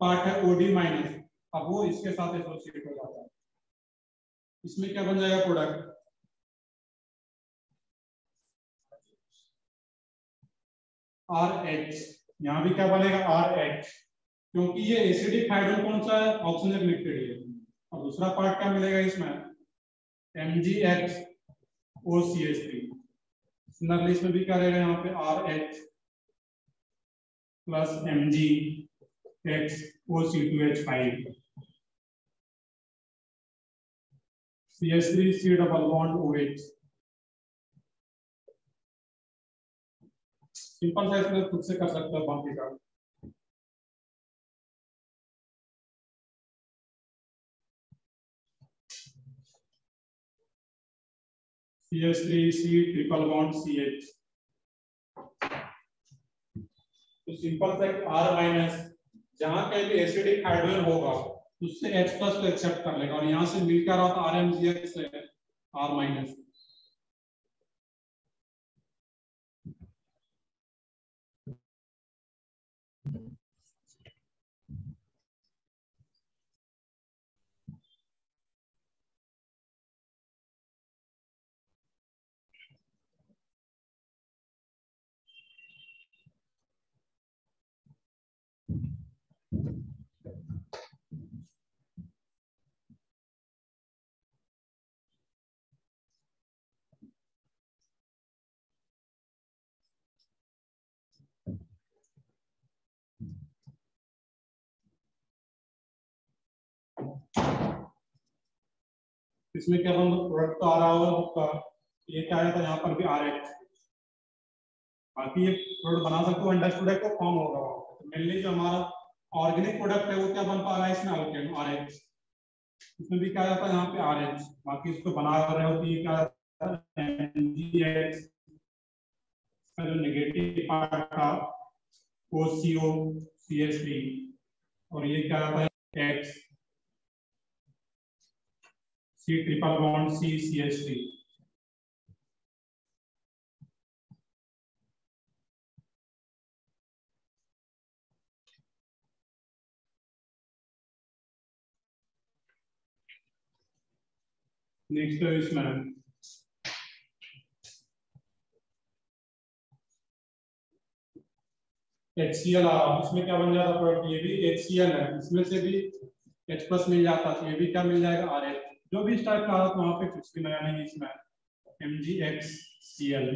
[SPEAKER 1] पार्ट है ओ डी माइनस अब वो इसके साथ एसोसिएट हो जाता है। इसमें क्या बन जाएगा प्रोडक्ट आर एच यहाँ भी क्या बनेगा? आर एच क्योंकि ये एसिडिक हाइड्रोजन कौन सा है? ऑक्सीजन कनेक्टेड है और दूसरा पार्ट क्या मिलेगा इसमें? M G X O C H three similarly इसमें भी क्या रहेगा यहाँ पे? R H plus M G X O C two H five C H three C double bond O H simple सा इसमें खुद से कर सकते हो बाकी का। CH3C triple bond CH. तो सिंपल सा R माइनस जहाँ कहीं भी एसिडिक हाइड्रोजन होगा, उससे H प्लस को एक्सेप्ट कर लेगा और यहाँ से मिलकर आता RMGX से R माइनस इसमें क्या बन प्रोडक्ट तो आ रहा होगा बुक का ये क्या आया था यहाँ पर भी आर एच बाकी ये प्रोडक्ट बना सकते हो अंडरस्टूड है को फॉर्म होगा तो मेनली जो हमारा ऑर्गेनिक प्रोडक्ट है वो क्या बन पा रहा है इसमें? अल्केन आर एच इसमें भी क्या जाता है? यहाँ पे आर एच बाकी इसको बना रहे हो कि क्या जो नेगेटिव पार्ट का ओ सी ओ सी एस टी और ये क्या जाता है? X bond C C S T next है इसमें एल आ रहा इसमें क्या बन जाता प्रोडक्ट ये भी एल है। इसमें से भी एच प्लस मिल जाता तो ये भी क्या मिल जाएगा? एच जो भी इस का तो वहाँ पे कुछ भी नया नहीं इसमें M G X C L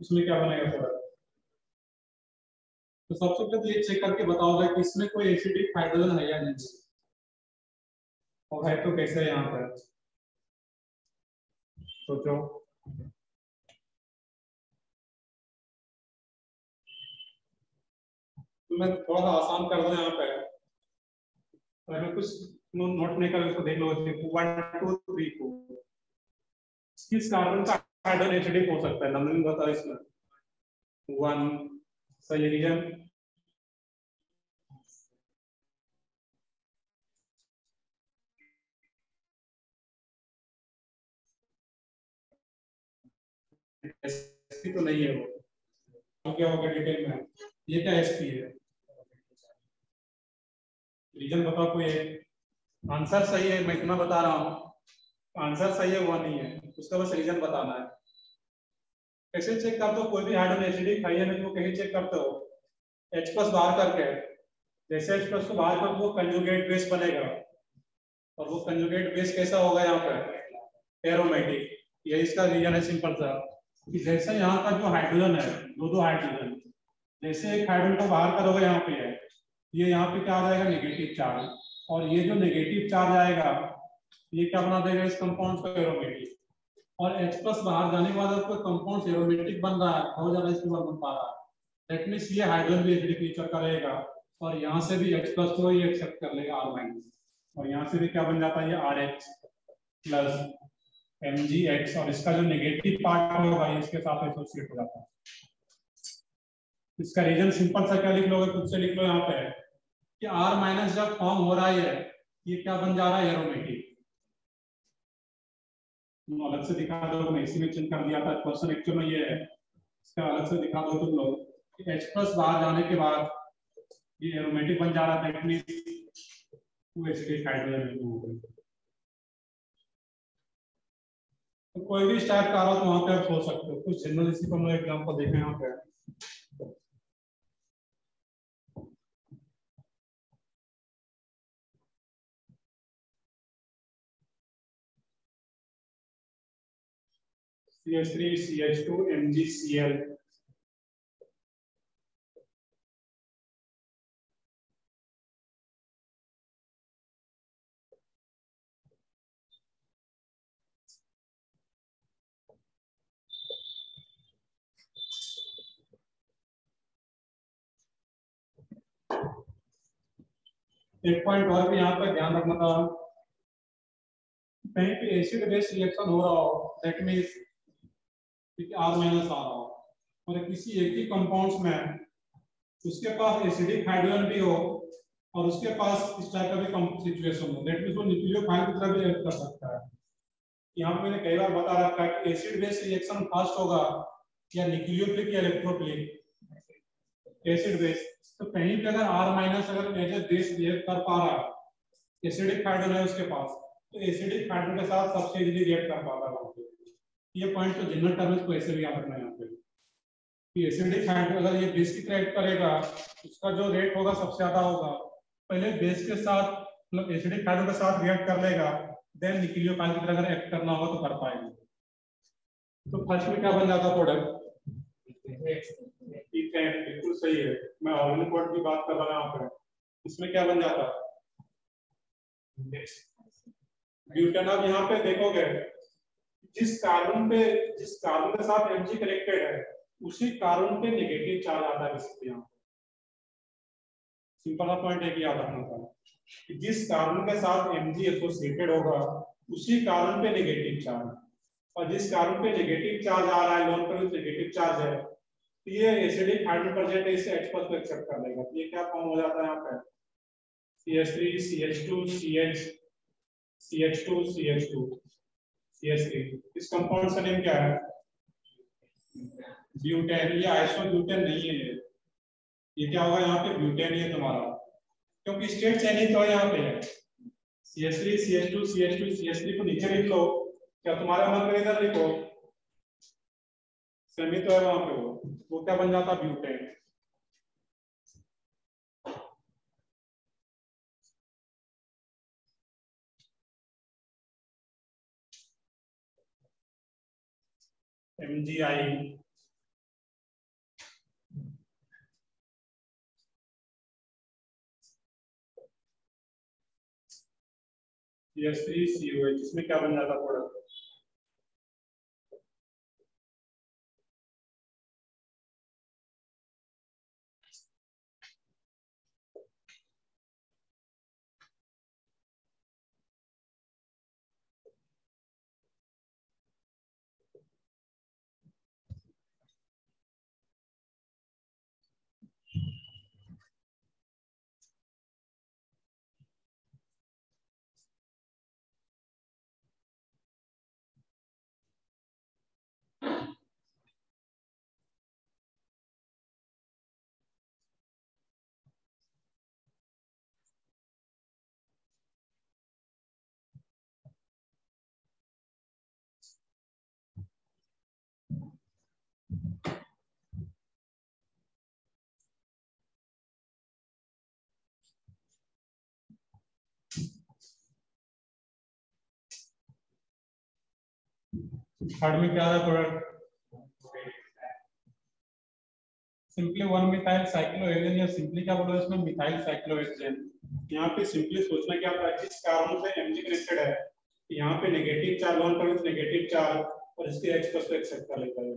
[SPEAKER 1] इसमें क्या बनेगा थोड़ा? तो सबसे पहले तो ये चेक करके बताओगे कि इसमें कोई एसिडिक हाइड्रोजन है या नहीं। और है तो कैसे यहाँ पर? सोचो। तो मैं थोड़ा सा आसान कर दूँ यहाँ पे? अगर कुछ नोट नहीं कर उसको देख लो वन टू थ्री फोर किस कार्बन का हाइड्रोजन एसिडिक हो सकता है? नंबर बता इसमें। वन सही रीजन तो नहीं है वो। क्या होगा डिटेल में? ये क्या एसपी है? रीजन बताओ कोई आंसर सही है, मैं इतना बता रहा हूँ। आंसर सही है वो नहीं है। उसका बस रीजन बताना है। कैसे चेक करते हो, कोई भी हाइड्रोजन एसिडिक है नहीं वो कैसे चेक करते हो। एच प्लस बाहर करके। जैसे एच प्लस को बाहर कर, वो कंजुगेट बेस बनेगा। और वो कंजुगेट बेस कैसा होगा यहाँ पर एरोमेटिक ये इसका रीजन है सिंपल सा। कि जैसे यहाँ का जो हाइड्रोजन है दो दो हाइड्रोजन जैसे एक हाइड्रोजन को बाहर करोगे यहाँ पे है ये यहाँ पे क्या आ जाएगा? नेगेटिव चार्ज और ये जो नेगेटिव चार्ज आएगा, ये क्या बना देगा इस कंपाउंड को एरोमेटिक और H प्लस बाहर जाने के बाद कोई कंपाउंड एरोमेटिक बन रहा है, बहुत ज़्यादा बाद बन पा रहा है। दैट मीन्स ये हाइड्रोजन भी एसिडिक नेचर का रहेगा। और यहाँ से भी H प्लस को ही एक्सेप्ट कर लेगा R माइनस और यहाँ से भी क्या बन जाता है? ये R H plus M G X और इसका जो नेगेटिव पार्ट होगा इसके साथ एसोसिएट हो जाता है। इसका रीजन सिंपल सा क्या लिख लोगे? खुद से लिख लो यहाँ पे। कि आर माइनस जब फॉर्म हो रहा है, ये क्या बन जा रहा है एरोमेटिक अलग से दिखा दो, मैं इसी में चिन्ह कर दिया था क्वेश्चन एक्चुअल में ये है। इसका अलग से दिखा दो तुम लोग। कि H प्लस बाहर जाने के बाद ये एरोमेटिक बन जा रहा हाइड्रोजन तो कोई भी स्टार्ट रहा हो तो वहाँ पे आप सोच सकते हो। कुछ जनरल इसी को हम एग्जांपल देखें यहाँ पे। CH3, CH2, MgCl. एक पॉइंट और भी यहाँ पर ध्यान रखना था कहीं पे एसिड बेस रिएक्शन हो रहा हो दैट मीन्स आर माइनस आ रहा हो। और किसी एक ही कंपाउंड्स में उसके पास एसिडिक हाइड्रोजन भी हो और उसके पास इस टाइप का भी सिचुएशन हो दैट मींस वो न्यूक्लियोफाइल की तरह भी रिएक्ट कर सकता है। यहाँ पे मैंने कई बार बता रखा है कि एसिड बेस रिएक्शन फास्ट होगा या न्यूक्लियोफिलिक या इलेक्ट्रोफिलिक एसिड बेस तो कहीं पे अगर R माइनस अगर एज ए बेस रिएक्ट कर पा रहा है एसिडिक हाइड्रोजन है उसके पास तो एसिडिक हाइड्रोजन के साथ सबसे इजीली रिएक्ट कर पाता है। ये पॉइंट तो जनरल टर्म्स को ऐसे भी याद रखना है यहाँ पे। एसिडिक हाइड्रोजन अगर ये बेस की रिएक्ट करेगा, उसका जो रेट होगा सबसे ज़्यादा होगा। पहले बेस के साथ मतलब एसिडिक हाइड्रोजन के साथ रिएक्ट कर लेगा देन न्यूक्लियोफाइल की तरह अगर एक्ट करना होगा तो कर पाएँगे। तो फ़र्स्ट में क्या बन जाता प्रोडक्ट बिल्कुल सही है। मैं ऑर्गेनिक वर्ड की बात कर रहा हूँ यहाँ पर इसमें क्या बन जाता? ब्यूटेन अब यहाँ पे देखोगे जिस कार्बन पे, जिस कार्बन के साथ एमजी कनेक्टेड है, उसी कार्बन पे नेगेटिव चार्ज आता है यहाँ सिंपल सा पॉइंट है कि याद रखना था। जिस कार्बन के साथ Mg एसोसिएटेड होगा, उसी कार्बन पे नेगेटिव चार्ज और जिस कार्बन पे नेगेटिव चार्ज आ रहा है लोन पर नेगेटिव चार्ज है तो ये एसिडिक हाइड्रोजन प्रेजेंट है इसे H को एक्सेप्ट कर लेगा। तो ये क्या फॉर्म हो जाता है यहाँ पे? CH3 CH2 CH CH2 CH2 CH3 इस कंपाउंड का नेम क्या है? ब्यूटेन ये आइसोब्यूटेन नहीं है। ये ये क्या होगा यहाँ पे? ब्यूटेन है तुम्हारा। क्योंकि स्टेट चयनित तो यहाँ पे है। CH3 CH2 CH2 CH3 को नीचे लिख लो क्या तुम्हारा मन करे इधर लिखो? सेमी तो है वहाँ पे वो। वो क्या बन जाता? ब्यूटेन MgI CH3 COH इसमें क्या बन जाता प्रोडक्ट थर्ड में क्या है product simply one methyl cyclohexane या सिंपली क्या बोलो इसमें मिथाइल साइक्लोहेक्सेन यहाँ पे सिंपली सोचना क्या था जिस कार्बन से एमजी कनेक्टेड है। यहाँ पे नेगेटिव चार्ज वन पर नेगेटिव चार्ज और इसके एच प्लस एक्सेप्ट कर लेता है।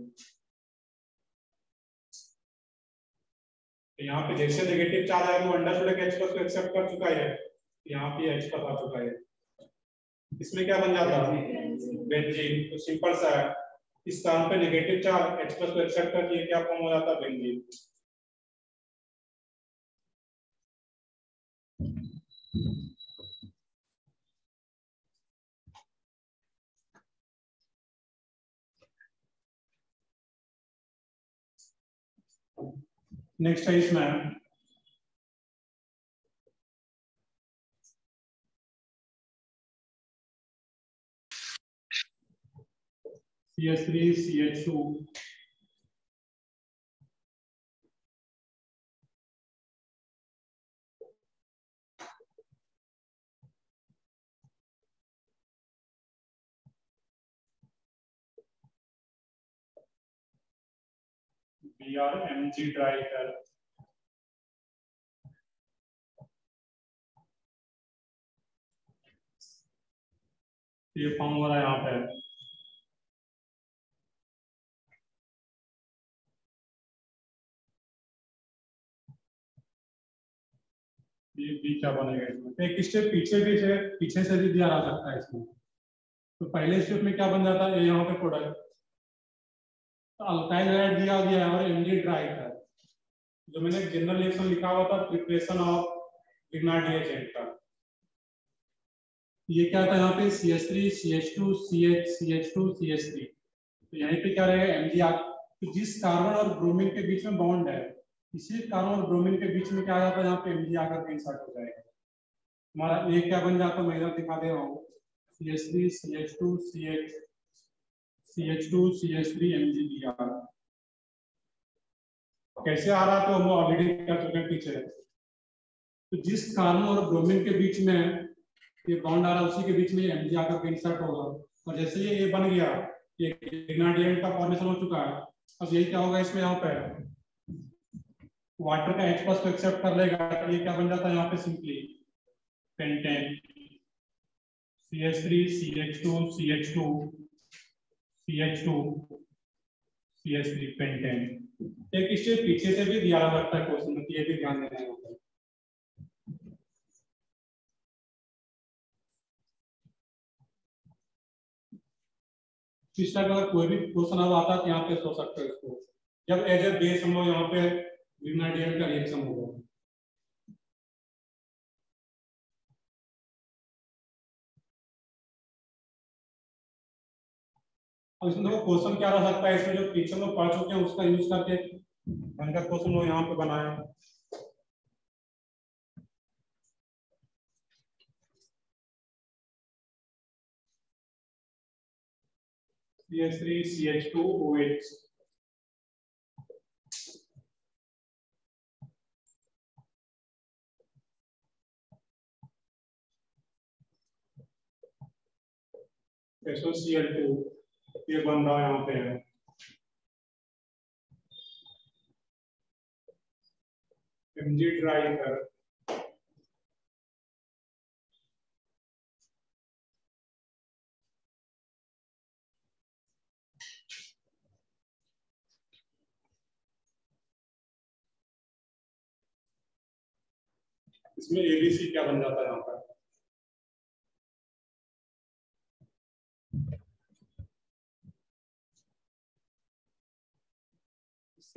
[SPEAKER 1] यहाँ पे जैसे नेगेटिव चार्ज आया, वो अंडर एच प्लस को एक्सेप्ट कर चुका है। यहाँ पे एच प्लस आ चुका है। इसमें क्या बन जाता? है बेंजीन तो सिंपल सा है। इस स्थान पे नेगेटिव चार्ज H प्लस को एक्सेप्ट करके क्या फॉर्म हो जाता है? बेंजीन नेक्स्ट है इसमें। CH3, CH2. We are Mg driver. ये फॉर्म हो रहा है यहाँ पे ये बी क्या बनेगा इसमें? एक स्टेप पीछे भी है, पीछे से भी दिया जा सकता है इसमें। तो पहले स्टेप में क्या बन जाता है? यहाँ पे प्रोडक्ट तो अल्काइल हाइड दिया गया है और एमजी ड्राई है। जो मैंने जनरल रिएक्शन लिखा हुआ था प्रिपरेशन ऑफ़ एजेंट का। ये क्या था यहाँ पे? C H three C H two C H C H two C H three तो यहाँ पे क्या रहेगा? एम जी आर तो जिस कार्बन और ब्रोमीन के बीच में बॉन्ड है इसी कार्बन और ब्रोमीन के बीच में क्या आ जाता है? यहाँ पे एम जी आकर इंसर्ट हो जाएगा। हमारा ये क्या बन जाता है? मैं इधर दिखा दे रहा हूँ। C H three C H two C H C H two C H three M G B R कैसे आ रहा तो हम ऑलरेडी कर चुके हैं पीछे तो जिस कार्बन और ब्रोमीन के बीच में ये बॉन्ड आ रहा है, उसी के बीच में एम जी आकर इंसर्ट होगा। और जैसे ये ए बन गया, ये का फॉर्मेशन हो चुका है, अब यही क्या होगा इसमें यहाँ पे वाटर का एच प्लस को एक्सेप्ट कर लेगा तो ये क्या बन जाता है यहाँ पे simply pentane C H three C H two C H two C H two C H three pentane एक इससे पीछे से भी दिया लगता है क्वेश्चन ये भी ध्यान देना है इस अगर कोई भी क्वेश्चन आता है तो यहाँ पे सो सकते हो इसको। जब एज ए बेस हम लोग यहाँ पे ग्रेनाडियन का रिएक्शन होगा इसमें देखो क्वेश्चन क्या रह सकता है? इसमें जो पीछे लोग पढ़ चुके हैं, उसका यूज़ करके का क्वेश्चन लोग यहाँ पे बनाया। CH3 CH2 OH SOCl2 ये बन रहा यहाँ पे है mg ड्राइवर इसमें एबीसी क्या बन जाता है यहाँ पर?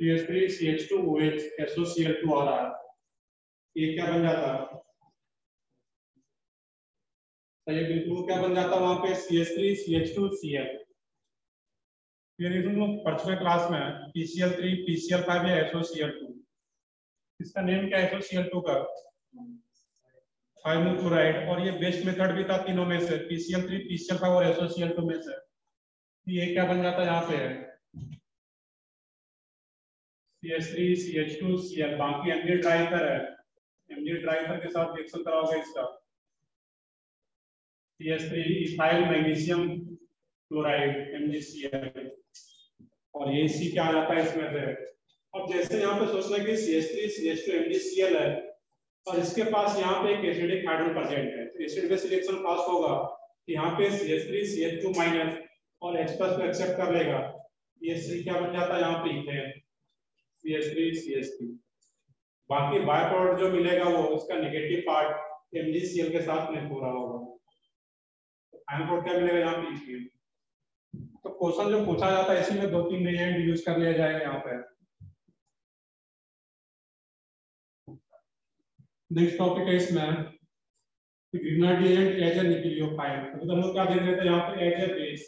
[SPEAKER 1] CH3 CH2 OH SOCl2 आ रहा है ये क्या बन जाता? है सही बिल्कुल क्या बन जाता है वहाँ पे? CH3 CH2 Cl ये तुम लोग पढ़ क्लास में PCl3 PCl5 या SOCl2 इसका नेम क्या है SOCl2 का? थाइमोक्लोराइड और ये बेस्ट मेथड भी था तीनों में से PCl3 PCl5 और SOCl2 में से। ये क्या बन जाता है यहाँ पे? है CH3 CH2 Cl बाकी एमडी ड्राइवर है। एमडी ड्राइवर के साथ रिएक्शन कराओगे इसका। CH3 ethyl magnesium chloride MgCl और ये सी क्या आ जाता है इसमें से। अब जैसे यहाँ पे सोचना कि CH3 CH2 MgCl है और इसके पास यहाँ पे एक एसिडिक हाइड्रोजन प्रेजेंट है। तो एसिड बेस रिएक्शन पास होगा कि यहाँ पे CH3 CH2 माइनस और H को एक्सेप्ट कर लेगा। ये सी क्या बन जाता है यहाँ पे? इथेन CH3 CH3 बाकी बाय प्रोडक्ट जो मिलेगा वो उसका नेगेटिव पार्ट MgCl के साथ में हो रहा होगा क्या मिलेगा यहाँ पे? तो क्वेश्चन जो पूछा जाता है, इसी में दो तीन रिएजेंट यूज़ कर लिया जाएगा यहाँ पे। नेक्स्ट टॉपिक है इसमें ग्रेनाडिएंट एज ए न्यूक्लियोफाइल तो हम लोग क्या देख रहे थे? यहाँ पे एज ए बेस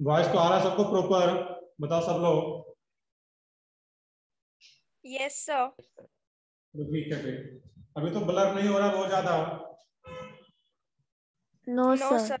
[SPEAKER 1] वॉइस तो आ रहा है सबको प्रॉपर बताओ सब लोग.
[SPEAKER 3] यस सर
[SPEAKER 1] ठीक है अभी तो ब्लर नहीं हो रहा बहुत ज़्यादा
[SPEAKER 2] नो
[SPEAKER 3] नो
[SPEAKER 2] सर
[SPEAKER 3] सर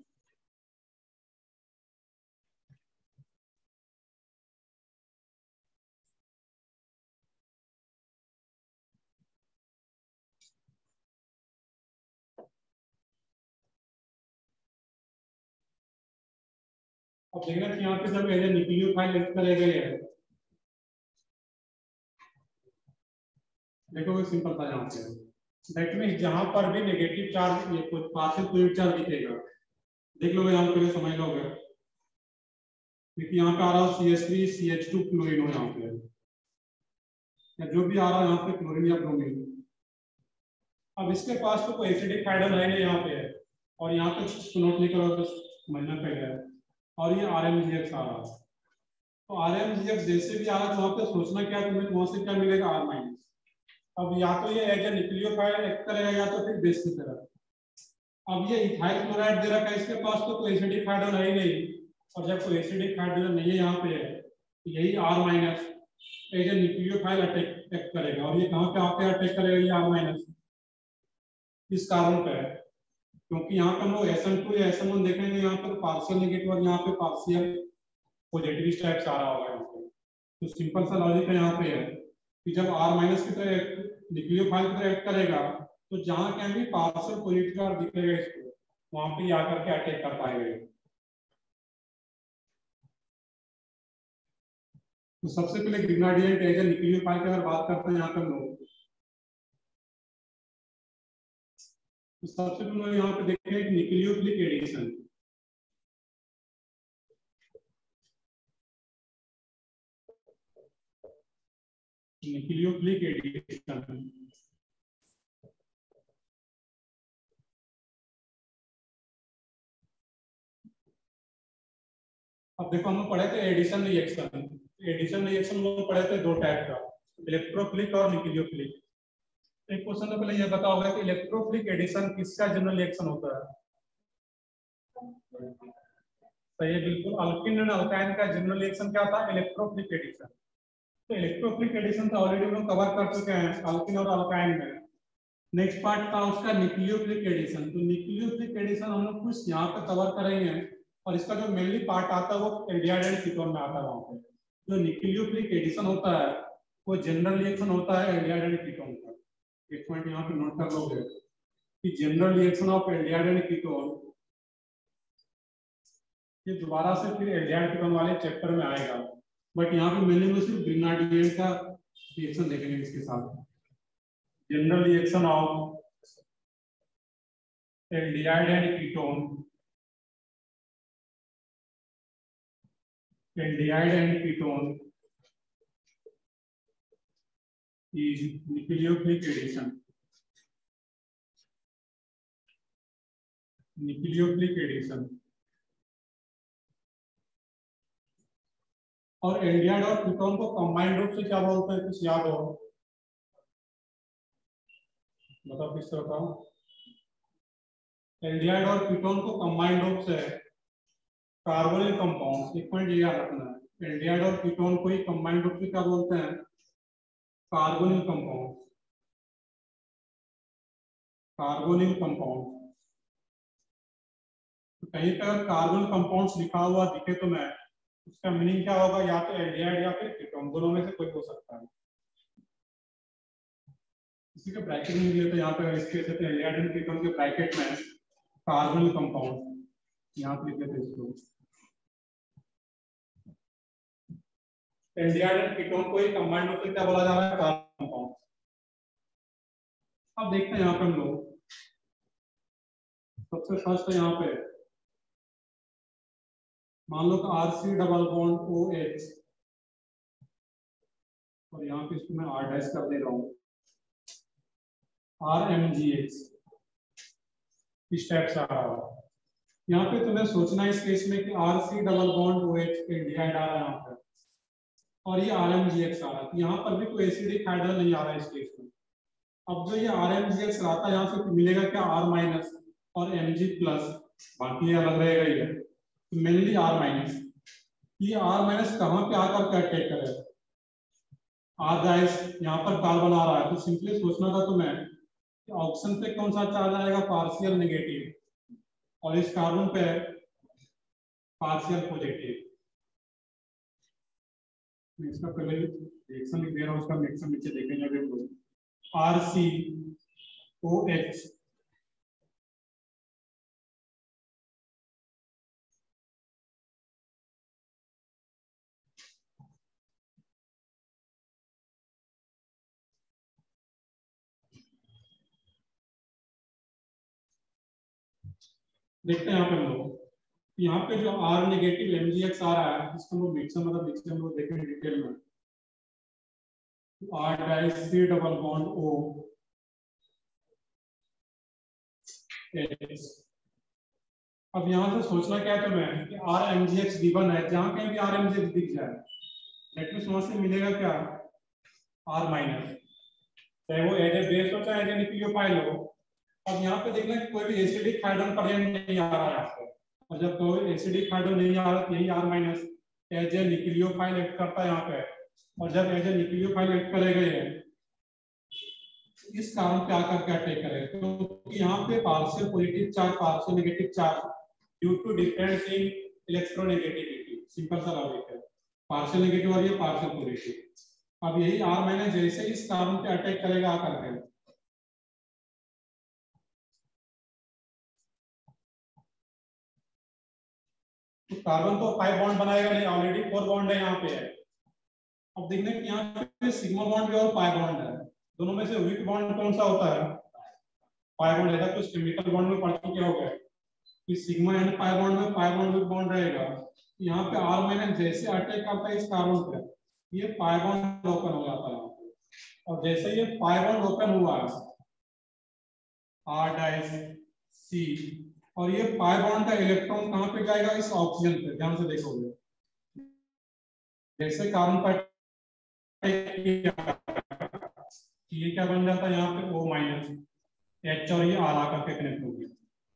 [SPEAKER 1] देखना कि यहाँ पे ये देखो सिंपल था यहाँ पे दैट मीन जहाँ पर भी नेगेटिव चार्ज ये कुछ फ्लूइड चार्ज दिखेगा। देख लोगे यहाँ पे, समझ लोगे? क्योंकि यहाँ पे आ रहा है हो यहाँ पे। या जो भी आ रहा है यहाँ पे क्लोरीन या अब इसके पास तो कोई एसिडिक हाइड्रोजन है यहाँ पे। और यहाँ पे नोट नहीं करो तो और ये आर एम जी एक्स आ रहा है। तो आर एम जी एक्स जैसे भी आ रहा है तो सोचना क्या तुम्हें वहाँ से क्या मिलेगा आर माइनस अब या तो ये एज ए न्यूक्लियोफाइल एक्ट करेगा या तो फिर बेस की तरह। अब ये इथाइल क्लोराइड दे रखा है इसके पास तो कोई एसिडिक हाइड्रोजन है ही नहीं। और जब कोई एसिडिक हाइड्रोजन नहीं है यहाँ पे है तो यही R minus as a nucleophile attack करेगा। और ये कहाँ पे आके अटैक करेगा? ये आर माइनस इस कार्बन पे है। क्योंकि यहाँ पे हम लोग एस एन टू या एस एन वन देखेंगे, यहाँ पे पार्शियल नेगेटिव और यहाँ पे पार्शियल पॉजिटिव टाइप आ रहा होगा यहाँ पे। तो सिंपल सा लॉजिक है यहाँ पे है कि जब आर माइनस की तरह न्यूक्लियोफाइल की तरह एक्ट करेगा तो जहाँ कहीं भी पार्शियल पॉजिटिव चार्ज दिखेगा इसको, वहाँ पे आकर के अटैक कर पाएगा तो सबसे पहले ग्रिनाडियंट एज ए न्यूक्लियोफाइल की अगर बात करते हैं यहाँ पे लोग तो सबसे पहले यहाँ पे देखेंगे न्यूक्लियोफिलिक एडिशन। Nucleophilic addition. अब देखो, हम पढ़े थे एडिशन रिएक्शन। एडिशन रिएक्शन पढ़े थे दो टाइप का, इलेक्ट्रोफिलिक और न्यूक्लियोफिलिक। एक क्वेश्चन तो पहले ये बताओ कि इलेक्ट्रोफिलिक एडिशन किसका जनरल रिएक्शन होता है? सही है बिल्कुल अल्किन एंड अल्काइन का जनरल रिएक्शन क्या था? इलेक्ट्रोफिलिक एडिशन तो इलेक्ट्रोफिलिक एडिशन तो ऑलरेडी हम कवर कर चुके हैं अल्किन और अल्काइन में। नेक्स्ट पार्ट था उसका न्यूक्लियोफिलिक एडिशन तो न्यूक्लियोफिलिक एडिशन हम लोग कुछ यहाँ पे कवर करेंगे और इसका जो मेनली पार्ट आता है वो एल्डिहाइड एंड कीटोन में आता है वहाँ पे। जो न्यूक्लियोफिलिक एडिशन होता है, वो जनरल रिएक्शन होता है एल्डिहाइड एंड कीटोन का एक पॉइंट यहाँ पे नोट कर लोगे कि general reaction of aldehyde and ketone ये दोबारा से फिर एल्डिहाइड कीटोन वाले चैप्टर में आएगा। बट यहाँ पे मेनली में सिर्फ़ ग्रिनाडियन का रिएक्शन देखेंगे इसके साथ। General reaction of aldehyde and ketone aldehyde and ketone is nucleophilic addition. Nucleophilic addition. और एल्डिहाइड और कीटोन को कंबाइंड रूप से क्या बोलते हैं? कुछ याद हो? बताओ किस तरह का एल्डिहाइड और कीटोन को कंबाइंड रूप से कार्बोनिल कंपाउंड एक पॉइंट याद रखना है। एल्डिहाइड और कीटोन को ही कंबाइंड रूप से क्या बोलते हैं? Carbonyl compound. Carbonyl compound. तो कहीं पर कार्बन कंपाउंड्स लिखा हुआ दिखे तो मैं, उसका मीनिंग क्या होगा? या तो एल्डिहाइड या फिर कीटोन दोनों में से कोई हो सकता है। इसी के ब्रैकेट में दिया तो यहाँ पे, इसके एल्डिहाइड एंड कीटोन के ब्रैकेट में कार्बोनिल कंपाउंड। यहाँ पे लिख देते इसको। अब देखते हैं यहाँ पे हम लोग सबसे फ़र्स्ट यहाँ पे मान लो डबल बॉन्ड ओ एच और यहाँ पे इसको मैं आर डैश कर दे रहा हूँ. आर एम जी एच इस आ रहा यहाँ पे तुम्हें सोचना है इस केस में कि R C double bond O H aldehyde आ रहा है यहाँ पे. और ये आर एम जी एक्स आ रहा है। यहाँ पर भी कोई एसिडिक हाइड्रोजन नहीं आ रहा है इस केस में। अब जो ये आर एम जी एक्स रहता है यहाँ से मिलेगा क्या? आर माइनस और एम जी प्लस बाकी ये अलग रहेगा ये तो मेनली आर माइनस ये आर माइनस कहाँ पे आकर क्या अटैक करेगा आर गाइस यहाँ पर कार्बन आ रहा है। तो सिंपली सोचना था तुम्हें ऑप्शन पे कौन सा चार्ज आएगा? पार्शियल नेगेटिव और इस कार्बन पे पार्शियल पॉजिटिव मैं इसका पहले रिएक्शन लिख दे रहा हूँ, उसका रिएक्शन नीचे देखेंगे अभी हम आर सी ओ एच देखते हैं यहाँ पे हम लोग। यहाँ पे जो R negative M G X आ रहा है इसको हम लोग मिक्सर मतलब मिक्सर हम लोग देखेंगे डिटेल में R dice C double bond O अब यहाँ से सोचना क्या है तुम्हें कि R M G X given है, जहाँ कहीं भी आर एम जी एक्स दिख जाए लेट मीन वहाँ से मिलेगा क्या? आर माइनस चाहे वो एज ए बेस हो, चाहे एज ए न्यूक्लियोफाइल हो अब यहाँ पे देखना कोई भी एसिडिक हाइड्रोजन प्रेजेंट नहीं आ रहा है। आपको और जब कोई एसिडिक हाइड्रोजन नहीं आ रहा तो यही R minus as a nucleophile act करता है यहाँ पे। और जब एज ए न्यूक्लियोफाइल एक्ट करेगा ये इस कारण पे आकर के अटैक करेगा तो यहाँ पे partial positive charge partial negative charge due to difference in electronegativity simple सा लॉजिक है। पार्शियल नेगेटिव और ये पार्शियल पॉजिटिव अब यही आर माइनस जैसे इस कार्बन पे अटैक करेगा आकर के। तो कार्बन तो फाइव बॉन्ड बनाएगा नहीं ऑलरेडी फोर बॉन्ड है यहाँ पे। है अब देखने कि यहाँ पे सिग्मा बॉन्ड भी और पाई बॉन्ड है। दोनों में से वीक बॉन्ड कौन सा होता है? पाई बॉन्ड रहेगा कुछ केमिकल बॉन्ड में पढ़ चुके हो गए। कि सिग्मा एंड पाई बॉन्ड में पाई बॉन्ड वीक बॉन्ड रहेगा। यहाँ पे आर माइनस जैसे अटैक करता है इस कार्बन पे, ये पाई बॉन्ड ओपन हो जाता है। और जैसे ये पाई बॉन्ड ओपन हुआ आर डाइस सी और ये पाई बॉन्ड का इलेक्ट्रॉन कहाँ पे जाएगा? इस ऑक्सीजन पे। ध्यान से देखोगे। जैसे कार्बन ये क्या बन जाता है यहाँ पे? O माइनस एच और ये आर आकर के कनेक्ट हो गया।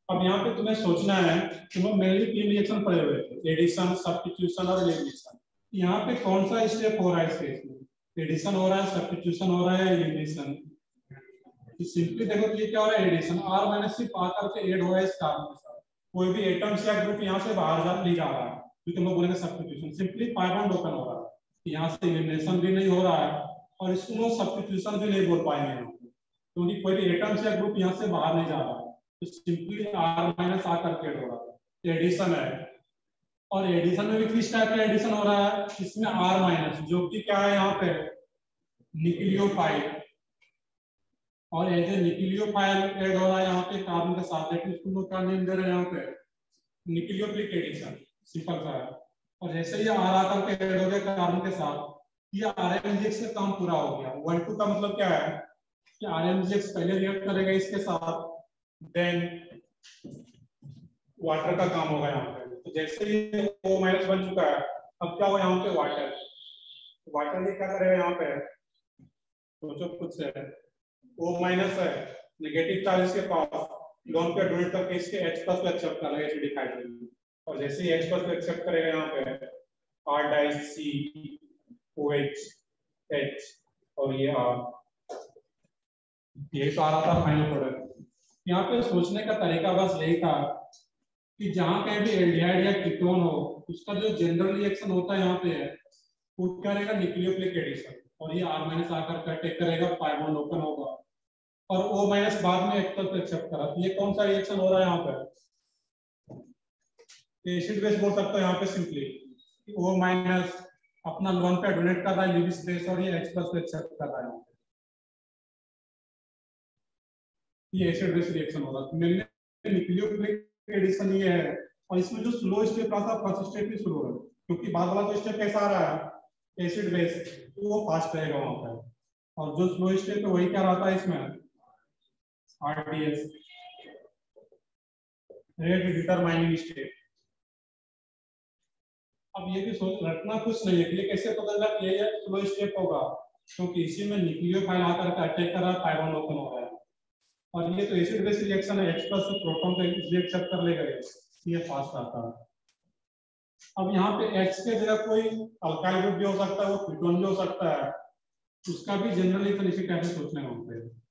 [SPEAKER 1] अब यहाँ पे तुम्हें सोचना है तुम्हें मेनली तीन रिएक्शन पड़े हुए थे एडिशन सब्स्टिट्यूशन और एलिमिनेशन यहाँ पे कौन सा स्टेप हो रहा है इस केस में एडिशन हो रहा है सब्स्टिट्यूशन हो रहा है एलिमिनेशन सिंपली देखो तो ये क्या हो रहा है एडिशन आर माइनस सिर्फ़ आकर के एड हो रहा है इस कार्बन के साथ। कोई भी एटम्स या ग्रुप यहाँ से बाहर जा नहीं जा रहा है, क्योंकि हम लोग बोलेंगे substitution simply pi bond open हो रहा है। यहाँ से एलिमिनेशन भी नहीं हो रहा है और इसको सब्स्टिट्यूशन भी नहीं बोल पाएँगे हम क्योंकि कोई भी एटम्स या ग्रुप यहाँ से बाहर नहीं जा रहा है तो सिंपली आर माइनस आकर के एड हो रहा है। एडिशन है। और एडिशन में भी किस टाइप का एडिशन हो रहा है? इसमें आर माइनस जो कि क्या है यहाँ पे? न्यूक्लियोफाइल और एज ए न्यूक्लियोफाइल ऐड हो रहा है यहाँ पे कार्बन के साथ लेकिन क्या नेम दे रहे हैं यहाँ पे? न्यूक्लियोफिलिक एडिशन सिंपल सा है। और जैसे ये आर आकर के ऐड हो गया कार्बन के साथ, ये आरएमजीएक्स का काम पूरा हो गया। वन टू का मतलब क्या है? कि आरएमजीएक्स पहले रिएक्ट करेगा इसके साथ देन वाटर का काम होगा यहाँ पे। तो जैसे ये ओ माइनस बन चुका है, अब क्या होगा यहाँ पे? वाटर वाटर ये क्या करेगा यहाँ पे? सोचो खुद से। ओ माइनस है नेगेटिव चार्ज इसके पास लोन पे डोनेट करके इसके H प्लस को एक्सेप्ट कर लेगा एसिडिक हाइड्रोजन और जैसे ही H प्लस को एक्सेप्ट करेगा यहाँ पे, R डाइस C OH H और ये R ये सारा था फाइनल प्रोडक्ट यहाँ पे सोचने का तरीका बस यही था कि जहाँ कहीं भी एल्डिहाइड या कीटोन हो, उसका जो जनरल रिएक्शन होता है यहाँ पे है वो क्या रहेगा न्यूक्लियोफिलिक एडिशन और ये R माइनस आकर अटैक करेगा पाई बॉन्ड ओपन होगा। और O माइनस बाद में एक तक एक्सेप्ट करा। तो ये कौन सा रिएक्शन हो रहा है यहाँ पर? एसिड बेस बोल सकते हो यहाँ पे सिंपली O माइनस अपना लोन पे डोनेट कर रहा है लिविस बेस और ये H प्लस को एक्सेप्ट कर रहा है। ये एसिड बेस रिएक्शन हो रहा है। मेनली न्यूक्लियोफिलिक एडिशन ये है। और इसमें जो स्लो स्टेप रहा था फ़र्स्ट स्टेप भी स्लो है। क्योंकि बाद वाला जो स्टेप कैसा आ रहा है? एसिड बेस वो फास्ट रहेगा वहाँ पर। और जो स्लो स्टेप है, वही क्या रहता है इसमें? आरडीएस रेट डिटरमाइनिंग स्टेट अब ये भी सोच रखना कुछ नहीं है, कि कैसे पता चला कि ये स्लो स्टेप होगा? क्योंकि इसी में न्यूक्लियोफाइल आकर के अटैक कर रहा है पाइबॉन्ड ओपन हो रहा है। और ये तो एसिड बेस रिएक्शन है, H प्लस प्रोटॉन को एक्सेप्ट कर लेगा ये। फास्ट आता है। अब यहाँ पे H के जगह कोई अल्काइल ग्रुप भी हो सकता है, वो कीटोन भी हो सकता है। उसका भी जनरली तो इसी टाइप से सोचने होते हैं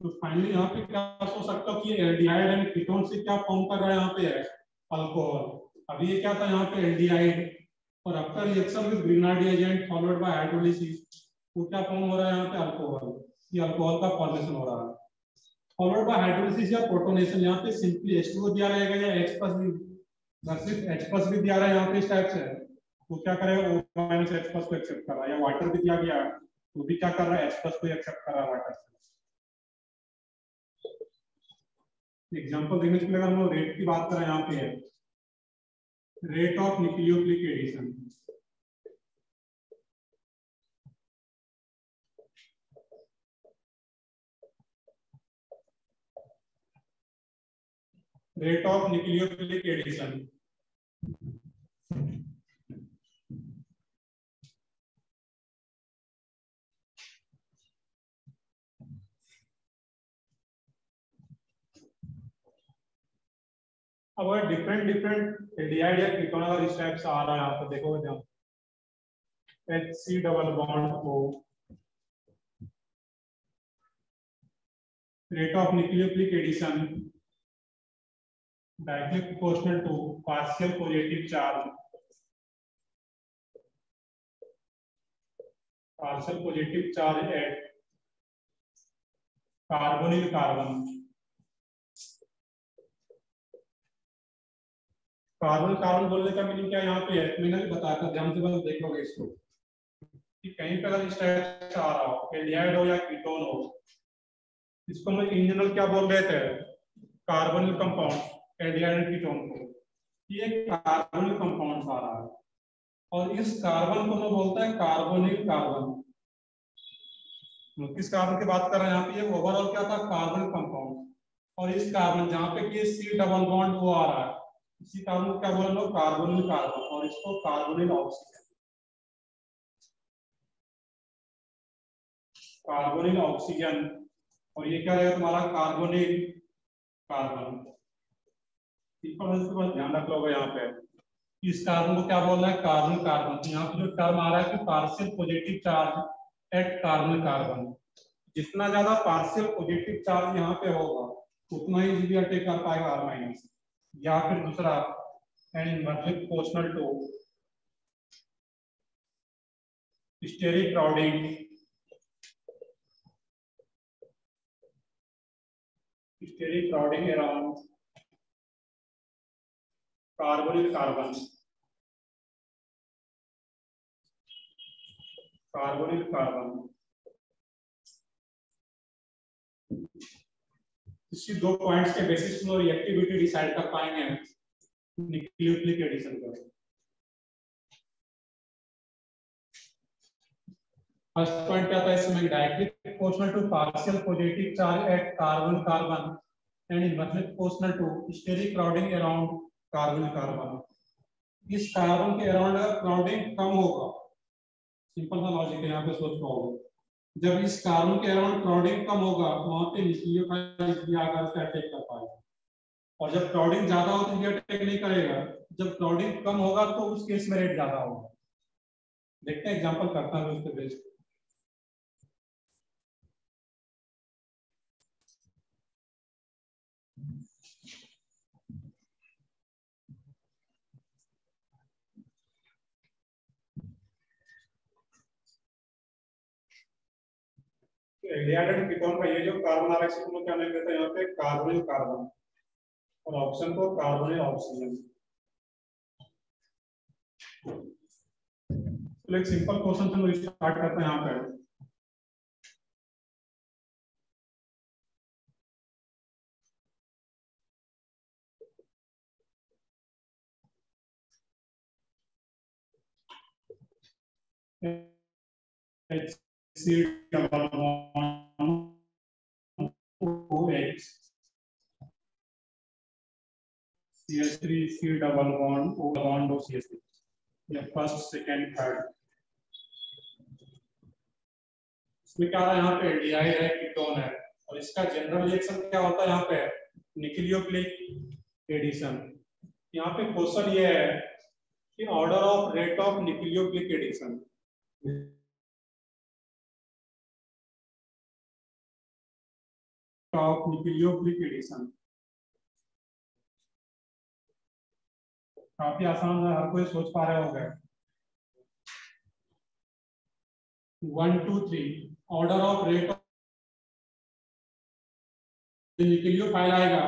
[SPEAKER 1] तो फाइनली यहाँ पे क्या सोच सकता कि एल्डिहाइड एंड कीटोन से क्या फॉर्म कर रहा है यहाँ पे? अल्कोहल अभी ये क्या था यहाँ पे? एल्डिहाइड और after reaction with Grignard agent followed by hydrolysis तो क्या फॉर्म हो रहा है यहाँ पे? अल्कोहल ये अल्कोहल का फॉर्मेशन हो रहा है। फॉलोड बाय हाइड्रोलिसिस या प्रोटोनेशन यहाँ पे सिंपली H2O दिया रहेगा या H भी सिर्फ़ H भी दिया रहा है यहाँ पे इस टाइप से। तो क्या करेगा O H को एक्सेप्ट कर रहा है। या वाटर भी दिया गया। तो भी क्या कर रहा है? H को एक्सेप्ट कर रहा है वाटर से। एग्जांपल देखने के लिए हम लोग रेट की बात करें यहाँ पे। है rate of nucleophilic addition rate of nucleophilic addition. अब डिफरेंट डिफरेंट एल्डिहाइड या कीटोन अगर इस टाइप से आ रहा है पे देखोगे ध्यान H C double bond O rate of nucleophilic addition directly proportional to partial positive charge. Partial positive charge at carbonyl carbon. Carbon carbon बोलने का मीनिंग क्या यहाँ पे है मैंने भी बताया ध्यान से बस देख लोगे इसको, कि कहीं पर अगर इस टाइप से आ रहा हो एल्डिहाइड हो या कीटोन हो, इसको हम इन जनरल क्या बोल रहे थे? कार्बन कंपाउंड एल्डिहाइड कीटोन को। ये कार्बनिल कंपाउंड आ रहा है। और इस कार्बन को हम बोलते हैं कार्बोनिल कार्बन किस कार्बन की बात कर रहे हैं यहाँ पे ओवरऑल क्या था? कार्बन कंपाउंड और इस कार्बन जहाँ पे कि सी डबल बॉन्ड वो आ रहा है। इसी कार्बन को क्या बोल लो कार्बोनिल कार्बन और इसको कार्बोनिल ऑक्सीजन कार्बोनिल ऑक्सीजन और ये क्या रहेगा तुम्हारा? कार्बोनिल कार्बन सिंपल ध्यान रख लो यहाँ पे। इस कार्बन को क्या बोलना है? Carbon carbon. तो यहाँ पे जो टर्म आ रहा है कि partial positive charge at carbon carbon जितना ज़्यादा पार्शियल पॉजिटिव चार्ज यहाँ पे होगा, उतना ही जीबी अटैक कर पाएगा आर माइनस या फिर दूसरा and inversely proportional to steric crowding steric crowding around carbonyl carbon carbonyl carbon इसी दो पॉइंट्स के बेसिस में रिएक्टिविटी डिसाइड कर पाएँगे न्यूक्लियोफिलिक एडिशन का फ़र्स्ट पॉइंट क्या था इसमें? Directly proportional to partial positive charge at carbon carbon and inversely proportional to steric crowding around carbon carbon. इस कार्बन के अराउंड अगर क्राउडिंग कम होगा सिंपल सा लॉजिक है, यहाँ पे सोच पाओगे जब इस कार्बन के अराउंड क्राउडिंग कम होगा तो वहाँ पे न्यूक्लियोफाइल आकर उसका अटैक कर पाएगा। और जब क्राउडिंग ज़्यादा हो तो ये अटैक नहीं करेगा। जब क्राउडिंग कम होगा तो उस केस में रेट ज़्यादा होगा। देखते हैं एग्जांपल करता हूँ उसके बेस एल्डिहाइड कीटोन का ये जो कार्बन आ है इसको क्या नाम देता है यहाँ पे कार्बोनिल कार्बन और ऑप्शन को कार्बोनिल ऑक्सीजन तो एक सिंपल क्वेश्चन से हम स्टार्ट करते हैं यहाँ पे। C double bond OH CH3 C double bond O bond O CH3 या फ़र्स्ट सेकंड थर्ड इसमें क्या है यहाँ पे डीआई है कीटोन है और इसका जनरल रिएक्शन क्या होता है यहाँ पे न्यूक्लियोफिलिक एडिशन यहाँ पे क्वेश्चन ये है कि order of rate of nucleophilic addition of nucleophilic addition काफ़ी आसान है, हर कोई सोच पा रहे होंगे। One two three order of rate nucleophile आएगा।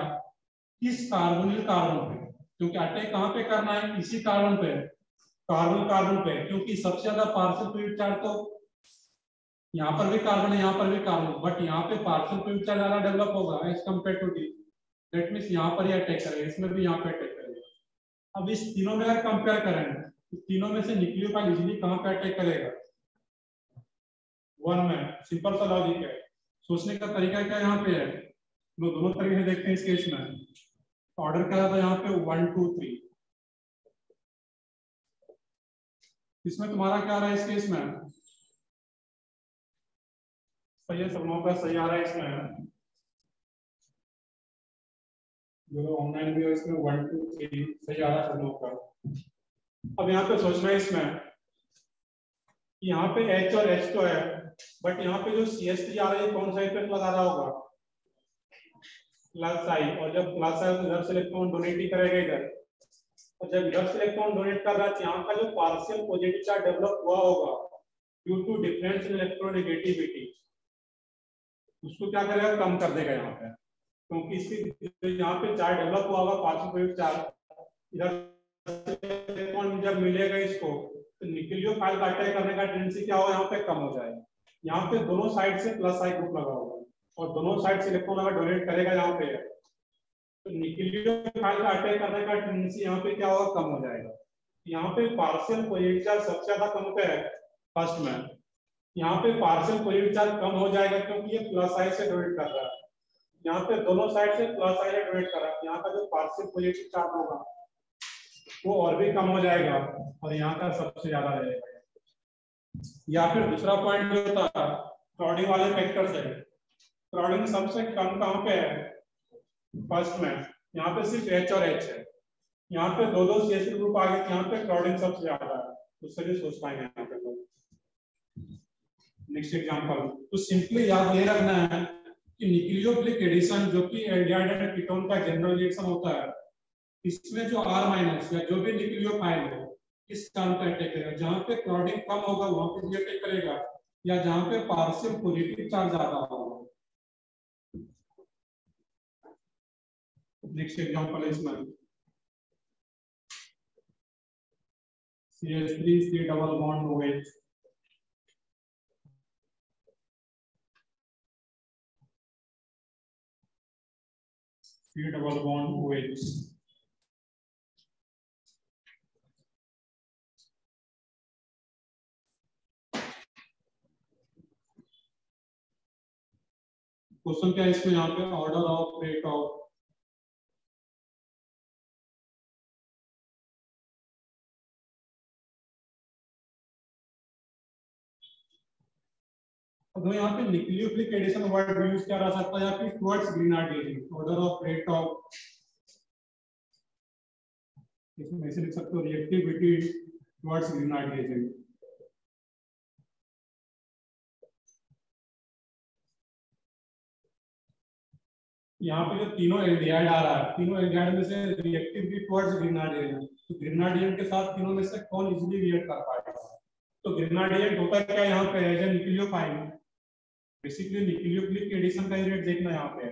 [SPEAKER 1] किस कार्बोनिल कार्बन पे? क्योंकि अटैक कहाँ पे करना है? इसी कार्बन पे। कार्बन कार्बन पे। क्योंकि सबसे ज़्यादा पार्सल चार्ज तो यहाँ पर भी कार्बन है, यहाँ पर भी कार्बन बट यहाँ पे पार्सल पीरियड चार्ज ज़्यादा डेवलप होगा as compare to D that means यहाँ पर ही अटैक करेगा, इसमें भी यहाँ पे अटैक करेगा। अब इस तीनों में अगर कंपेयर करें तो तीनों में से न्यूक्लियोफाइल इजिली कहाँ पे अटैक करेगा? वन में सिंपल सा लॉजिक है। सोचने का तरीका क्या यहाँ पे है? लोग दोनों तरीके से देखते हैं इस केस में। ऑर्डर क्या था यहाँ पे वन टू थ्री इसमें तुम्हारा क्या रहा है इस केस में? सही है सब लोगों का सही आ रहा है इसमें जो ऑनलाइन भी है, इसमें वन टू थ्री सही आ रहा है सब लोगों का। अब यहाँ पे सोचना है इसमें, यहाँ पे H और H तो है बट यहाँ पे जो सी एस थ्री आ रहा है, कौन सा इफ़ेक्ट लगा रहा होगा? प्लस आई और जब प्लस आई तो इधर से इलेक्ट्रॉन डोनेट ही करेगा इधर, और जब इधर से इलेक्ट्रॉन डोनेट कर रहा है यहाँ का जो पार्शियल पॉजिटिव चार्ज डेवलप हुआ होगा due to difference in electronegativity उसको क्या करेगा? कम कर देगा यहाँ पे। क्योंकि इसकी यहाँ पे चार्ज डेवलप हुआ होगा पार्शियल पॉजिटिव चार्ज इधर जब मिलेगा इसको तो निकलियोफाइल का अटैक करने का टेंडेंसी क्या होगा? यहाँ पे कम हो जाएगा। यहाँ पे दोनों साइड से प्लस आई ग्रुप लगा होगा और दोनों साइड से इलेक्ट्रॉन अगर डोनेट करेगा यहाँ पे तो निकलियो फ़ाइल का अटैक करने का टेंडेंसी यहाँ पे क्या होगा? कम हो जाएगा। यहाँ पे पार्शियल पॉजिटिव चार्ज सबसे ज़्यादा कम पे है फ़र्स्ट में। यहाँ पे पार्शियल पॉजिटिव चार्ज कम हो जाएगा क्योंकि ये प्लस आई से डोनेट कर रहा है। यहाँ पे दोनों साइड से प्लस आई से डोनेट कर रहा है। यहाँ का जो पार्शियल पॉजिटिव चार्ज होगा, वो और भी कम हो जाएगा और यहाँ का सबसे ज़्यादा रहेगा या फिर दूसरा पॉइंट जो था क्राउडिंग वाले फैक्टर से। क्राउडिंग सबसे कम कहाँ पे है? फ़र्स्ट में। यहाँ पे सिर्फ़ एच और एच है। यहाँ पे दो दो सी ग्रुप आ गए, यहाँ पे क्राउडिंग सबसे ज़्यादा है। उससे भी सोच पाएँगे। नेक्स्ट एग्जांपल तो सिंपली याद ये रखना है कि न्यूक्लियोफिलिक एडिशन जो कि एल्डिहाइड एंड कीटोन का जनरल रिएक्शन होता है, इसमें जो R माइनस या जो भी न्यूक्लियोफाइल हो, इस काम पे अटैक करेगा। जहाँ पे क्राउडिंग कम होगा, वहाँ पे भी अटैक करेगा, या जहाँ पे पार्शियल पॉजिटिव चार्ज ज़्यादा होगा। नेक्स्ट एग्जांपल है इसमें। CH3 C double bond OH C double bond OH question क्या है इसमें यहाँ पे? ऑर्डर ऑफ़ रेट ऑफ़ अब यहाँ पे न्यूक्लियोफिलिक एडिशन वर्ड यूज़ किया जा सकता है, या फिर towards Grignard agent order of rate of इसमें ऐसे लिख सकते हो रिएक्टिविटी टुवर्ड्स ग्रीनार्ड एजिंग यहाँ पे जो तीनों एल्डिहाइड आ रहा है, तीनों एल्डिहाइड में से रिएक्टिविटी टुवर्ड्स ग्रेनाडियन तो ग्रेनाडियन के साथ तीनों में से कौन इजीली रिएक्ट कर पाएगा? तो ग्रेनाडियन होता क्या यहाँ पे? As a nucleophile basically nucleophilic addition का रेट देखना यहाँ पे।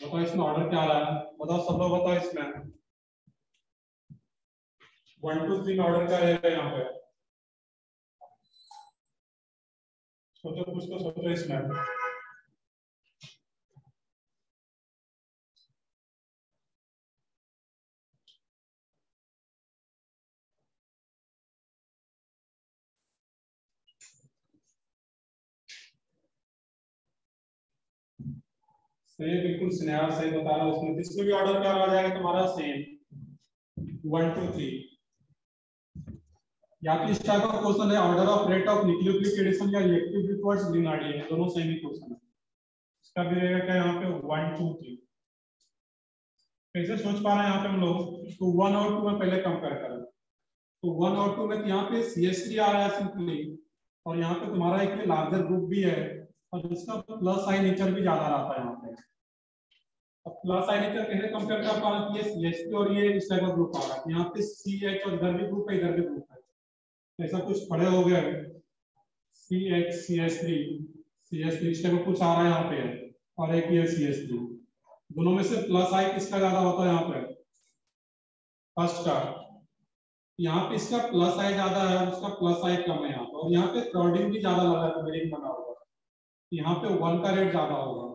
[SPEAKER 1] बताओ इसमें ऑर्डर क्या आ रहा है? बताओ, सब लोग बताओ इसमें। वन टू थ्री ऑर्डर क्या रहेगा यहाँ पे? सोचो कुछ तो सोचो इसमें। सही बिल्कुल स्नेहा सही बता रहा उसमें। इसमें भी ऑर्डर क्या आ जाएगा तुम्हारा सेम वन टू थ्री या फिर इस टाइप का क्वेश्चन है order of rate of nucleophilic addition या रिएक्टिव टुवर्ड्स ग्रीनार्डी है। दोनों सेम ही क्वेश्चन है। इसका भी रहेगा क्या यहाँ पे? वन टू थ्री कैसे सोच पा रहे हैं यहाँ पे हम लोग। तो वन और टू में पहले कंपेयर करें। तो वन और टू में यहाँ पे सी एस आ रहा है सिंपली और यहाँ पे तुम्हारा एक लार्जर ग्रुप भी है। और इसका प्लस आई नेचर भी ज़्यादा रहता है यहाँ पे। अब प्लस आई नेचर कैसे कंपेयर कर पा रहे हैं सी एच और ये इस टाइप का ग्रुप आ रहा है। यहाँ पे सी एच और इधर भी ग्रुप है, इधर भी ग्रुप है। ऐसा कुछ पड़े हो गए सी सी एच थ्री सी इस टाइप का कुछ आ रहा है यहाँ पे। और एक ये सी एस थ्री दोनों में से प्लस आई किसका ज़्यादा होता है यहाँ पे? फ़र्स्ट का। यहाँ पे इसका प्लस आई ज़्यादा है, उसका प्लस आई कम है यहाँ पे। और यहाँ पे क्राउडिंग भी ज़्यादा लगा है रिंग बना होगा। यहाँ पे वन का रेट ज़्यादा होगा।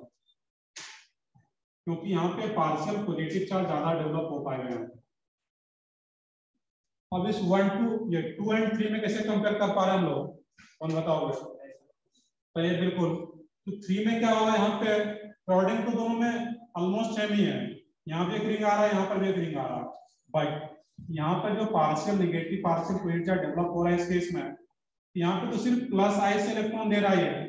[SPEAKER 1] क्योंकि यहाँ पे पार्शियल पॉजिटिव चार्ज ज़्यादा डेवलप हो पाएगा यहाँ अब इस वन टू ये टू एंड थ्री में कैसे कंपेयर कर पा रहे हैं लोग? कौन बताओगे? तो ये बिल्कुल तो थ्री में क्या होगा यहाँ पे? क्राउडिंग तो दोनों में ऑलमोस्ट सेम ही है। यहाँ पे एक रिंग आ रहा है, यहाँ पर भी एक रिंग आ रहा है। बट यहाँ पर जो partial negative partial potential develop हो रहा है इस केस में यहाँ पे तो सिर्फ़ प्लस आई से इलेक्ट्रॉन दे रहा है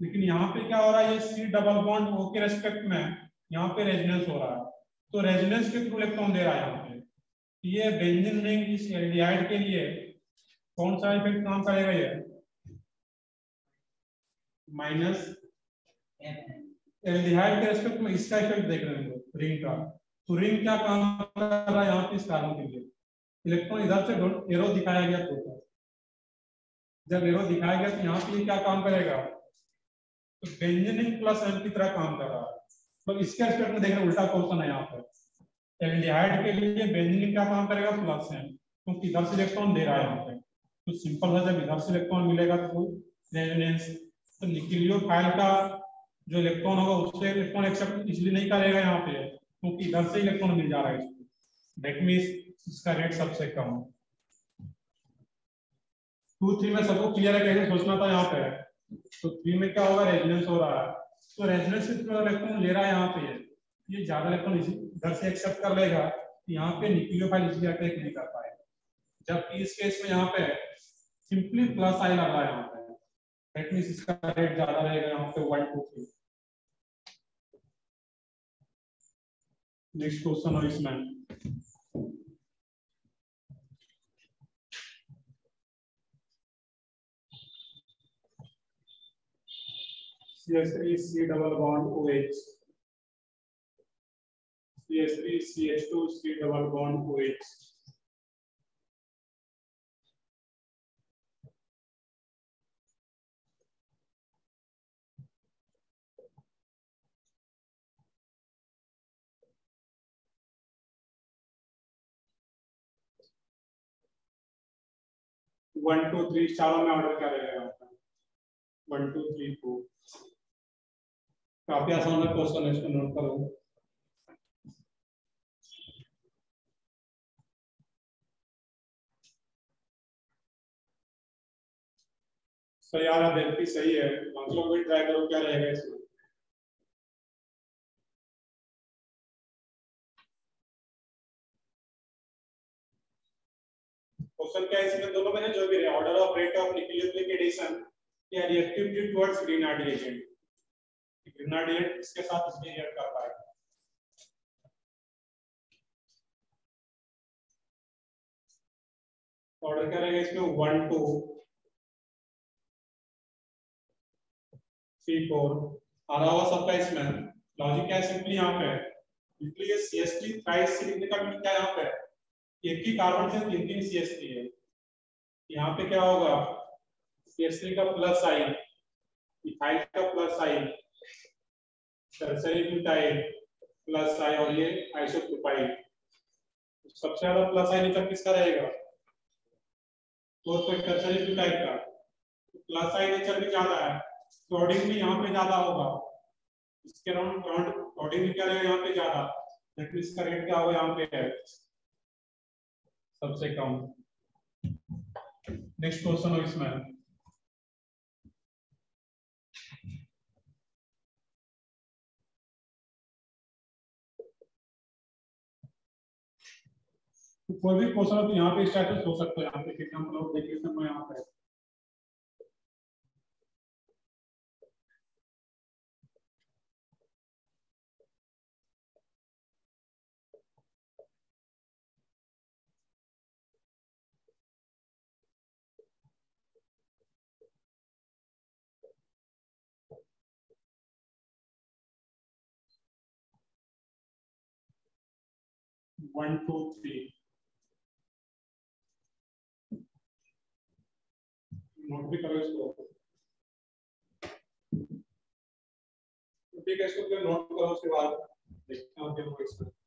[SPEAKER 1] लेकिन यहाँ पे क्या हो रहा है? ये सी डबल बॉन्ड ओ के रेस्पेक्ट में यहाँ पे रेजोनेंस हो रहा है। तो रेजोनेंस के थ्रू इलेक्ट्रॉन दे रहा है यहाँ पे। ये बेंजीन रिंग इस एल्डिहाइड के लिए कौन सा इफ़ेक्ट काम करेगा ये? माइनस एल्डिहाइड के रेस्पेक्ट में इसका इफ़ेक्ट देख रहे हैं रिंग का। तो रिंग क्या काम कर रहा है यहाँ पे इस कार्बन के लिए? इलेक्ट्रॉन इधर से एरो दिखाया गया तो। जब एरो दिखाया गया तो यहाँ पे क्या काम करेगा? तो बेंजीनिंग प्लस एम की तरह काम कर रहा है। तो इसके रेस्पेक्ट में देख रहे उल्टा क्वेश्चन है यहाँ पे। एल्डिहाइड के लिए बेंजीनिंग क्या काम करेगा प्लस एम क्योंकि इधर से इलेक्ट्रॉन दे रहा है यहाँ पे। तो सिंपल है, जब इधर से इलेक्ट्रॉन मिलेगा तो रेजोनेंस तो निक्लियोफाइल का जो इलेक्ट्रॉन होगा, उससे इलेक्ट्रॉन एक्सेप्ट इसलिए नहीं करेगा यहाँ पे, क्योंकि इधर से इलेक्ट्रॉन मिल जा रहा है इसको दैट मींस इसका रेट सबसे कम। टू थ्री में सबको क्लियर है, कैसे सोचना था यहाँ पे? तो थ्री में क्या होगा? रेजोनेंस हो रहा है। तो रेजोनेंस इलेक्ट्रॉन ले रहा है यहाँ पे। ये ज़्यादा इलेक्ट्रॉन इधर से एक्सेप्ट कर लेगा यहाँ पे न्यूक्लियोफाइल इसलिए अटैक नहीं कर पाएगा जबकि इस केस में यहाँ पे सिंपली प्लस आई लग रहा है यहाँ पे। इसका रेट ज़्यादा रहेगा यहाँ पे one two three next question और इसमें CH3 C double bond OH CH3 CH2 C double bond OH one two three चारों में ऑर्डर क्या रहेगा आपका वन टू थ्री फोर काफ़ी आसान है क्वेश्चन है इसको नोट करो। सही आ रहा है सही है। मतलब भी ट्राई करो, क्या रहेगा इसमें? क्वेश्चन क्या है इसमें दोनों में जो भी है order of rate of nucleophilic या reactivity towards Grignard agent Grignard agent इसके साथ इसमें रिएक्ट कर पाएगा ऑर्डर क्या रहेगा इसमें वन टू थ्री फोर आ रहा हुआ सबका इसमें लॉजिक क्या है? सिंपली यहाँ पे। इसलिए CH3 थ्राइस लिखने का मीनिंग क्या यहाँ पे? एक ही कार्बन से तीन तीन CH3 है। यहाँ पे क्या होगा? CH3 का प्लस आई इथाइल का plus I tertiary plus I और ये आइसोप्रोपाइल सबसे ज़्यादा प्लस आई नेचर किसका रहेगा? तो टर्सरी का प्लस आई नेचर भी ज़्यादा है, क्लोडिंग भी यहाँ पे ज़्यादा होगा। इसके अराउंड क्लोडिंग भी क्या रहेगा यहाँ पे ज़्यादा। दैट मींस इसका रेट क्या होगा यहाँ पे? है सबसे कम। नेक्स्ट क्वेश्चन हो इसमें। तो कोई भी क्वेश्चन तो यहाँ पे स्टेटस हो सकता है यहाँ पे हम लोग देखिए समय यहाँ पे one, two, three. नोट भी करो इसको ठीक है इसको पहले नोट करो उसके बाद देखते हैं